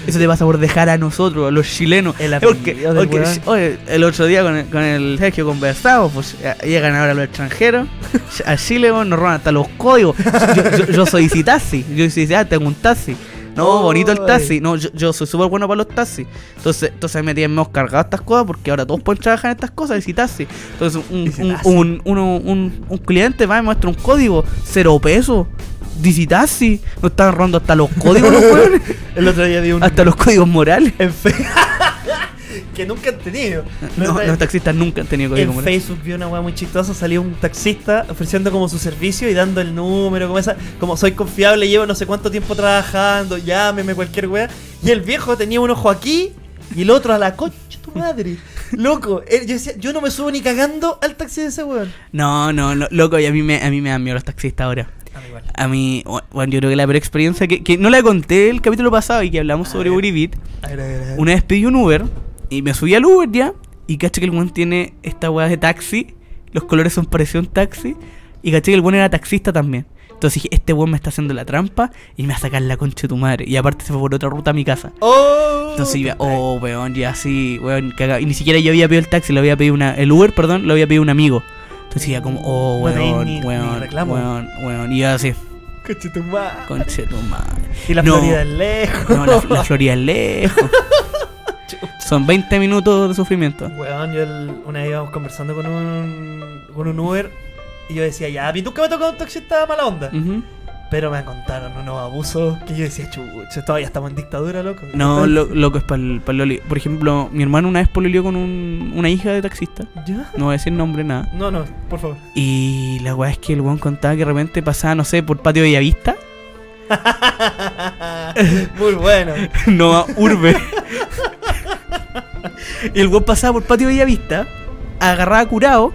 Eso te pasa por dejar a nosotros, a los chilenos. El Porque, porque, oye, el otro día con el, con el Sergio conversamos, pues llegan ahora los extranjeros, a Chile weón, nos roban hasta los códigos. Yo, yo- yo soy Citasi, yo soy ah, tengo un taxi. No, bonito el taxi. No, yo, yo soy súper bueno para los taxis. Entonces, entonces me tienen menos cargado estas cosas porque ahora todos pueden trabajar en estas cosas, y taxi. Entonces, un, un, un, un- un cliente va y muestra un código, cero pesos. Dice taxi, nos están robando hasta los códigos los. El otro día vi un. Hasta los códigos morales. En fe- que nunca han tenido. No, los taxistas nunca han tenido código En. Facebook vi una weá muy chistosa, salió un taxista ofreciendo como su servicio y dando el número, como esa, como soy confiable, llevo no sé cuánto tiempo trabajando, llámeme cualquier weá. Y el viejo tenía un ojo aquí y el otro a la concha de tu madre. Loco, yo decía, yo no me subo ni cagando al taxi de ese weón. No, no, no, loco, y a mí me, a mí me dan miedo los taxistas ahora. A mí, bueno, yo creo que la peor experiencia que, que no la conté el capítulo pasado y que hablamos sobre Uribit. A a ver. Una vez pedí un Uber y me subí al Uber ya. Y caché que el buen tiene esta weá de taxi. Los colores son parecidos a un taxi. Y caché que el buen era taxista también. Entonces dije, este weón me está haciendo la trampa y me va a sacar la concha de tu madre. Y aparte se fue por otra ruta a mi casa. ¡Oh! Entonces iba, oh, weón, ya así, weón, cagado. Y ni siquiera yo había pedido el taxi, lo había pedido una, el Uber, perdón, lo había pedido un amigo. Entonces iba como, oh, weón, ni- ni weón, reclamo. weón, weón. Y yo así, Conche tu madre. conche tu madre. Y la No. Florida es lejos. No, la, la Florida es lejos. Son 20 minutos de sufrimiento. Weón, yo el- una vez íbamos conversando con un, con un Uber Y yo decía, ya, ¿y tú que me tocó un taxista mala onda? Pero me contaron unos abusos que yo decía, chucha, todavía estamos en dictadura, loco. No, lo, loco es para el Loli. Por ejemplo, mi hermano una vez pololeó con un- una hija de taxista. ¿Ya? No voy a decir nombre, nada. No, no, por favor. Y la weá es que el weón contaba que de repente pasaba, no sé, por patio de Bellavista. Muy bueno. no, Urbe. y el weón pasaba por patio de Bellavista, agarraba curado,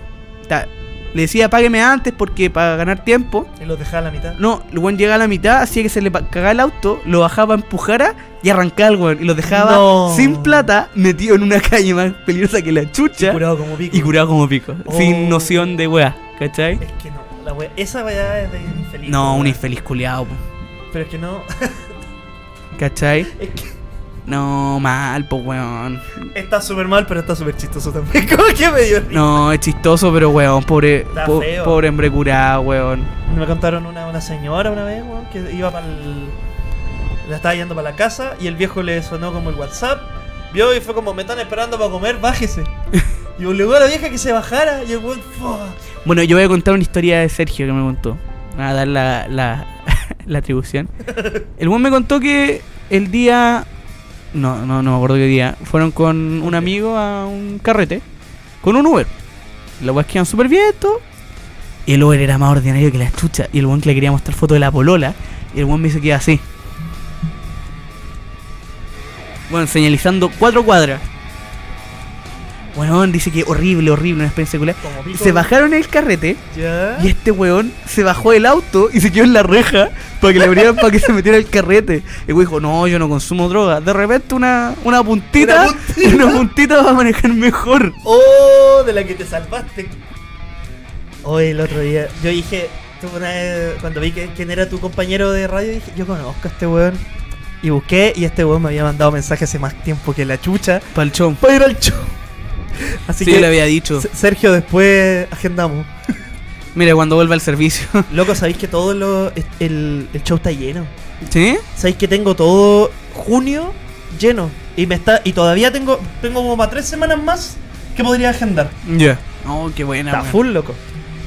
ta- le decía págueme antes porque para ganar tiempo. Y los dejaba a la mitad. No, el weón llegaba a la mitad, hacía que se le cagaba el auto, lo bajaba, empujara y arrancaba el weón. Y lo dejaba No. sin plata, metido en una calle más peligrosa que la chucha. Curado como pico. y curado como pico. Oh. Sin noción de weá, ¿cachai? Es que no, la wea, esa weá es de infeliz. No, weá. un infeliz culiado, Pero es que no. ¿cachai? Es que No, mal, pues weón. está súper mal, pero está súper chistoso también. ¿Cómo que me dio risa? No, es chistoso, pero weón, pobre, po- pobre hombre curado, weón. Me contaron una, una señora una vez, weón, que iba para el. La estaba yendo para la casa y el viejo le sonó como el WhatsApp. Vio y fue como, me están esperando para comer, bájese. Y obligó a la vieja que se bajara y el weón. Bueno, yo voy a contar una historia de Sergio que me contó. Me va a dar la, la, la atribución. El weón me contó que el día. No, no, no me acuerdo qué día. Fueron con un amigo a un carrete. Con un Uber. Los weones quedan súper bien. Y el Uber era más ordinario que la chucha. Y el weón que le quería mostrar foto de la polola. Y el weón me dice que así. Bueno, señalizando cuatro cuadras. Bueno, dice que horrible, horrible, una experiencia pico. Se bajaron el carrete Ya. y este weón se bajó del auto y se quedó en la reja para que le abrieran para que se metiera el carrete. El weón dijo, no, yo no consumo droga. De repente una, una puntita, Una puntita. una puntita va a manejar mejor. ¡Oh! De la que te salvaste. Hoy el otro día, yo dije, tú una vez, cuando vi que, quién era tu compañero de radio, dije, yo conozco a este weón. Y busqué y este weón me había mandado mensaje hace más tiempo que la chucha Para el show. para ir al show. Así Sí, que, le había dicho. Sergio, después agendamos. Mira, cuando vuelva al servicio. Loco, ¿sabéis que todo lo, el, el show está lleno? ¿Sí? ¿Sabéis que tengo todo junio lleno? Y me está y todavía tengo tengo como para tres semanas más que podría agendar. Ya. Oh, qué buena. Está full, loco.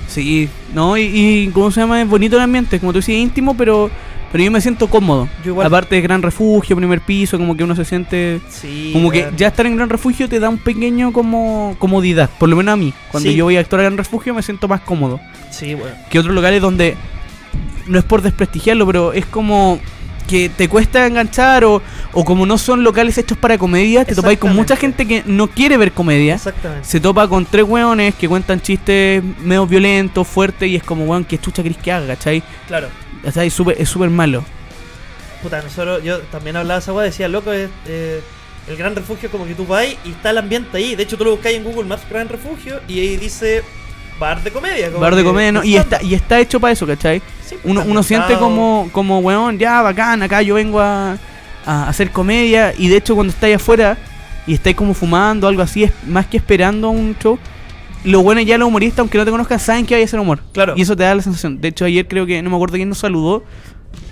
Sí. No, y, y ¿cómo se llama? Es bonito el ambiente. Como tú decías, íntimo, pero, pero yo me siento cómodo. Yo igual. Aparte de gran refugio, primer piso, como que uno se siente... Sí. Como que ya estar en Gran Refugio te da un pequeño como comodidad, por lo menos a mí. Cuando Sí. yo voy a actuar a Gran Refugio me siento más cómodo Sí, weón. que otros lugares donde no es por desprestigiarlo, pero es como que te cuesta enganchar o, o como no son locales hechos para comedia, te topáis con mucha gente que no quiere ver comedia. Exactamente. Se topa con tres hueones que cuentan chistes medio violentos, fuertes, y es como, weón, que chucha querés que haga, ¿cachai? Claro. ¿Cachai? Súper- Es súper malo. Puta, nosotros, yo también hablaba de esa weá, decía, loco, es, eh, el gran refugio es como que tú vas y está el ambiente ahí. De hecho, tú lo buscáis en Google Maps, gran refugio, y ahí dice bar de comedia. como Bar de comedia, ¿no? Y está, y está hecho para eso, ¿cachai? Sí, Uno, uno siente como, como, weón, ya, bacán, acá yo vengo a, a hacer comedia. Y de hecho, cuando estáis afuera y estáis como fumando, algo así, es más que esperando un show. Lo bueno es ya los humoristas, aunque no te conozcan, saben que hay a hacer humor. Claro. Y eso te da la sensación. De hecho, ayer creo que, no me acuerdo quién nos saludó.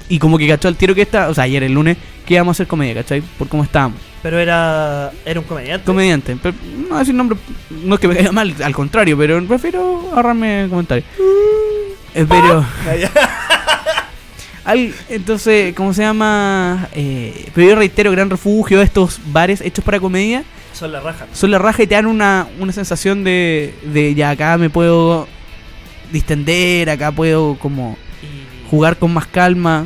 Y como que cachó al tiro que está, o sea, ayer el lunes, que íbamos a hacer comedia, ¿cachai? Por cómo estábamos. Pero era, era un comediante. Comediante. Pero, no voy a decir nombre, no es que me caiga mal, al contrario, pero prefiero ahorrarme comentarios. Eh, pero. Al- entonces, ¿cómo se llama? Eh, pero yo reitero, Gran Refugio, estos bares hechos para comedia, Son la raja. son la raja y te dan una, una sensación de, de ya acá me puedo distender, acá puedo como jugar con más calma,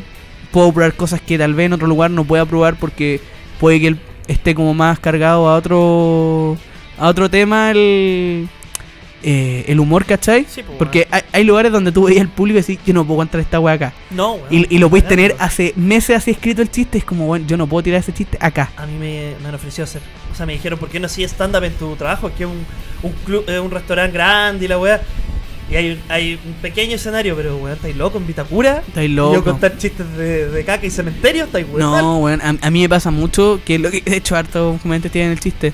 puedo probar cosas que tal vez en otro lugar no pueda probar porque puede que él esté como más cargado a otro a otro tema el eh, el humor, ¿cachai? Sí, pues, Porque hay, hay lugares donde tú veías al público y decís, yo no puedo aguantar esta wea acá. No, weón. Y, y lo podéis tener hace meses así escrito el chiste. Es como, bueno, yo no puedo tirar ese chiste acá. A mí me, me han ofrecido hacer. O sea, me dijeron, ¿por qué no hacías stand-up en tu trabajo? Que es un, un club, eh, un restaurante grande y la weá. Y hay, un- hay un pequeño escenario, pero weón, estáis loco en Vitacura. Estáis loco. Yo contar chistes de, de caca y cementerio, estáis weón. No, weón, a, a mí me pasa mucho que lo que de hecho hartos comediantes tienen el chiste.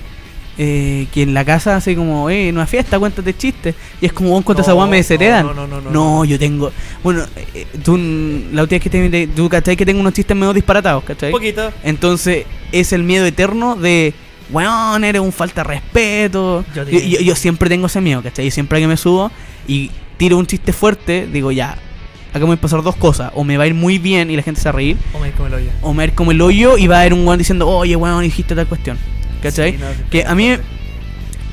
Eh, que en la casa hace como, eh, en una fiesta, cuéntate chistes. Y es como, vos cuántas No, aguas me desheredan. no, no, no, no, No, no. yo tengo. Bueno, eh, tú, la última vez que te tú cachai que tengo unos chistes medio disparatados, ¿cachai? Un poquito. Entonces, es el miedo eterno de, weón, eres un falta de respeto. Yo Yo, yo- yo siempre tengo ese miedo, ¿cachai? Yo siempre que me subo y tiro un chiste fuerte, digo ya, acá me a pasar dos cosas. O me va a ir muy bien y la gente se va a reír. O me como el hoyo. O me va a ir como el hoyo y va a haber un weón diciendo, oye weón, dijiste tal cuestión. ¿Cachai? Sí, no, sí, que a mí,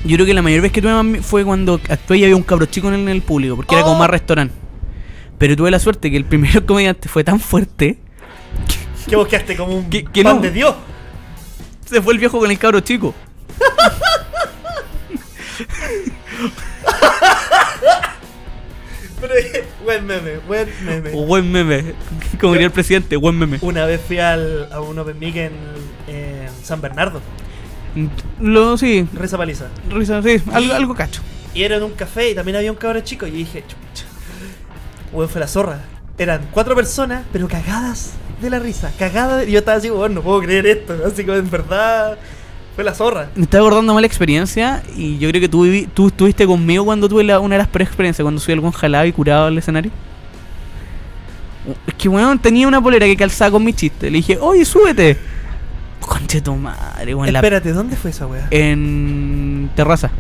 yo creo que la mayor vez que tuve más fue cuando actué y había un cabro chico en el público, porque era como Oh. más restaurante. Pero tuve la suerte que el primer comediante fue tan fuerte, Que vos quedaste como un Que- que pan no. de Dios. se fue el viejo con el cabro chico. Pero, buen meme, buen meme. O buen meme, como diría el presidente, buen meme. Una vez fui al, a un Open Mic en, en San Bernardo, Lo, sí, Reza Paliza. risa, sí, algo, algo cacho. Y era en un café y también había un cabrón chico. Y dije, chucha, weón, fue la zorra. Eran cuatro personas, pero cagadas de la risa. Cagadas. de- Y yo estaba así, weón, no puedo creer esto. Así como en verdad, fue la zorra. Me estaba acordando mala experiencia y yo creo que tú, tú estuviste conmigo cuando tuve la- una de las peores experiencias, cuando subí algún jalado y curado al escenario. Es que, weón, tenía una polera que calzaba con mi chiste. Le dije, oye, súbete. Conche tu madre, weón. la- Espérate, ¿dónde fue esa weá? En terraza.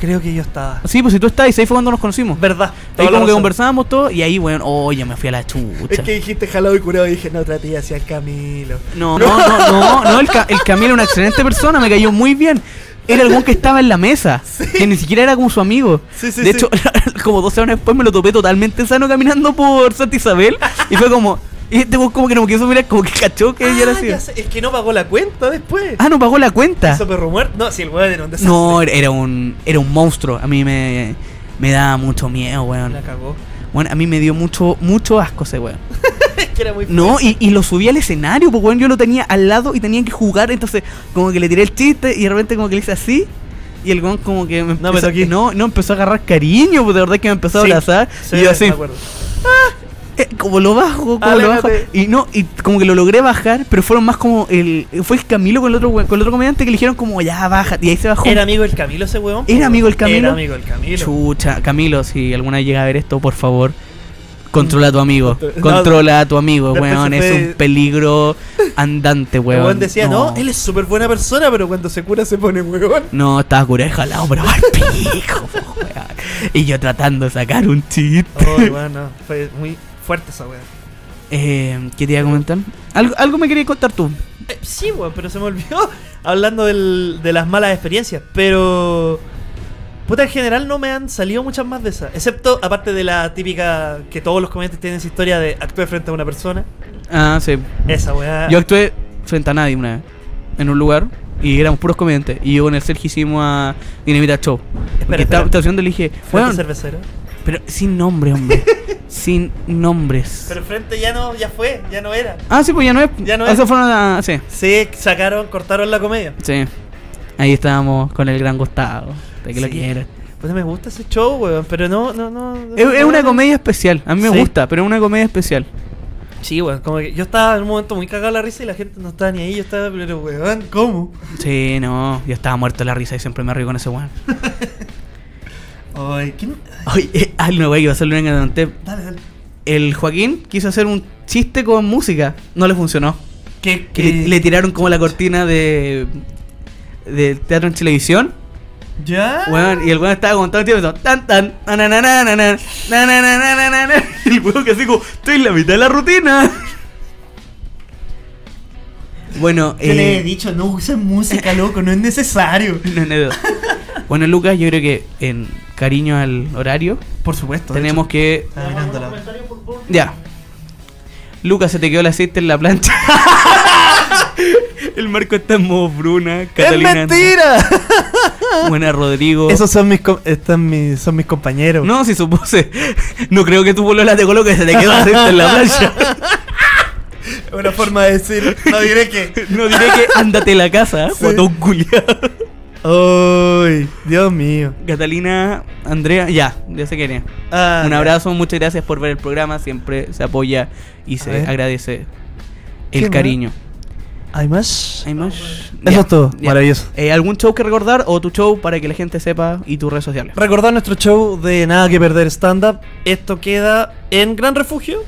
Creo que yo estaba. Sí, pues si tú estabas, ahí fue cuando nos conocimos. ¿Verdad? Ahí como que conversábamos todo y ahí, weón, oye, me fui a la chucha. Es que dijiste jalado y curado y dije, no, traté hacia el Camilo. No, no, no, no, no, el, Ca- el Camilo era una excelente persona, me cayó muy bien. Era algún que estaba en la mesa, que ni siquiera era como su amigo. Sí, sí, de sí. hecho, como dos semanas después me lo topé totalmente sano caminando por Santa Isabel y fue como, y este como que no me quiso mirar, como que cachó que ella era Ah, así. ya sé, es que no pagó la cuenta después. Ah, no pagó la cuenta. ¿Hizo perro muerto? No, si el weón era un desastre. No, era- un, era un monstruo. A mí me, me daba mucho miedo, weón. La cagó. Bueno, a mí me dio mucho, mucho asco ese weón. Que era muy No, y, y lo subí al escenario, porque bueno, yo lo tenía al lado y tenían que jugar, entonces como que le tiré el chiste y de repente como que le hice así. Y el weón como que me No, me empezó, no, no empezó a agarrar cariño, pues de verdad que me empezó a Sí, abrazar. sí, y yo así, me acuerdo. Eh, como lo bajo, como lo bajo. Y no, y como que lo logré bajar, pero fueron más como el. Fue el Camilo con el otro con el otro comediante que le dijeron como ya baja. Y ahí se bajó. ¿Era amigo del Camilo ese weón? ¿Era amigo del Camilo? Era amigo del Camilo. Chucha, Camilo, si alguna vez llega a ver esto, por favor, controla a tu amigo. No, Controla a tu amigo, weón. Es un peligro andante, El weón. weón decía, no. él es súper buena persona, pero cuando se cura se pone weón. No, estaba curado y jalado, pero al pico, weón. Y yo tratando de sacar un chiste. Oh, weón, no. Fue muy fuerte esa weón. Eh, ¿Qué te iba a comentar? Algo, algo me querías contar tú. Eh, sí, weón, pero se me olvidó hablando del- de las malas experiencias. Pero. Puta, en general no me han salido muchas más de esas. Excepto, aparte de la típica que todos los comediantes tienen esa historia de actuar frente a una persona. Ah, sí. Esa weá. Yo actué frente a nadie una vez. En un lugar. Y éramos puros comediantes. Y yo con el Sergio hicimos a Dinamita Show. Porque espera. estaba, estaba haciendo, le dije, weón, cervecero. Pero sin nombre, hombre. sin nombres. Pero frente ya no, ya fue, ya no era. Ah, sí, pues ya no es. Ya no Eso es. fueron a- sí, Sí, sacaron, cortaron la comedia. sí. Ahí estábamos con el gran Gustavo. De que lo quiera. Pues me gusta ese show, weón, pero no, no, no. Es, es una comedia especial. A mí me ¿Sí? gusta, pero es una comedia especial. Sí, weón, como que yo estaba en un momento muy cagado de la risa y la gente no estaba ni ahí. Yo estaba, pero weón, ¿cómo? Sí, no. Yo estaba muerto de la risa y siempre me río con ese weón. Ay, ¿quién? Oye, eh, ah, no, güey, a hacerle una. Dale, dale. El Joaquín quiso hacer un chiste con música. No le funcionó. ¿Qué, Que le, le tiraron como la cortina de. de teatro en televisión. ¿Ya? Weón, y el weón estaba contando el tiempo. Tan tan. nananana, nananana, Y el weón que así como. Estoy en la mitad de la rutina. Bueno, Yo le he eh, dicho, no usen música, loco, no es necesario. no, no, no. Bueno, Lucas, yo creo que en cariño al horario Por supuesto. tenemos que. hecho, la- Ya. Lucas, se te quedó el aceite en la plancha. el marco está en modo Bruna. ¡Es Catalina. mentira! Buena, Rodrigo. Esos son mis, están mis, son mis compañeros. No, si supuse. No creo que tu bolola te coloque se te quedó aceite en la plancha. Una forma de decir, no diré que. No diré que ándate la casa, Sí. guatón culiado. ¡Ay! Dios mío. Catalina, Andrea, ya, ya se quería. Ah, Un abrazo, muchas gracias por ver el programa. Siempre se apoya y se agradece ¿Qué el más? cariño. ¿Hay más? ¿Hay más? Eso es todo. ya. Maravilloso. Eh, ¿Algún show que recordar o tu show para que la gente sepa y tus redes sociales? Recordar nuestro show de Nada que Perder Stand Up. Esto queda en Gran Refugio.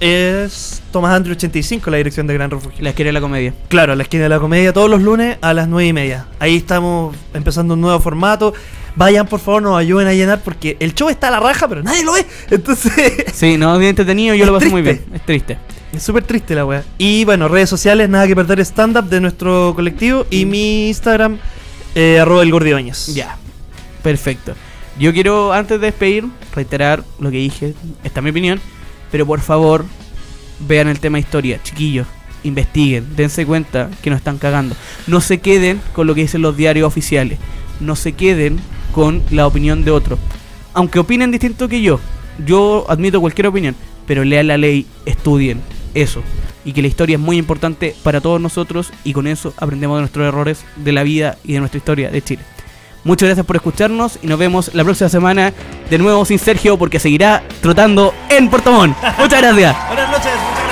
Es Thomas Andrew 85, la dirección de Gran Refugio. La esquina de la comedia. Claro, la esquina de la comedia todos los lunes a las 9 y media. Ahí estamos empezando un nuevo formato. Vayan, por favor, nos ayuden a llenar porque el show está a la raja, pero nadie lo ve. Entonces, Sí, no, bien entretenido, yo Es lo pasé muy bien. Es triste. es súper triste la weá. Y bueno, redes sociales, nada que perder stand-up de nuestro colectivo. Y mi Instagram, eh, arroba el. Ya. Perfecto. Yo quiero, antes de despedir, reiterar lo que dije. Esta es mi opinión. Pero por favor, vean el tema historia, chiquillos. Investiguen, dense cuenta que nos están cagando. No se queden con lo que dicen los diarios oficiales. No se queden con la opinión de otros. Aunque opinen distinto que yo. Yo admito cualquier opinión. Pero lean la ley, estudien. Eso. Y que la historia es muy importante para todos nosotros. Y con eso aprendemos de nuestros errores de la vida y de nuestra historia de Chile. Muchas gracias por escucharnos y nos vemos la próxima semana de nuevo sin Sergio porque seguirá trotando en Puerto Montt. Muchas gracias. Buenas noches, muchas gracias.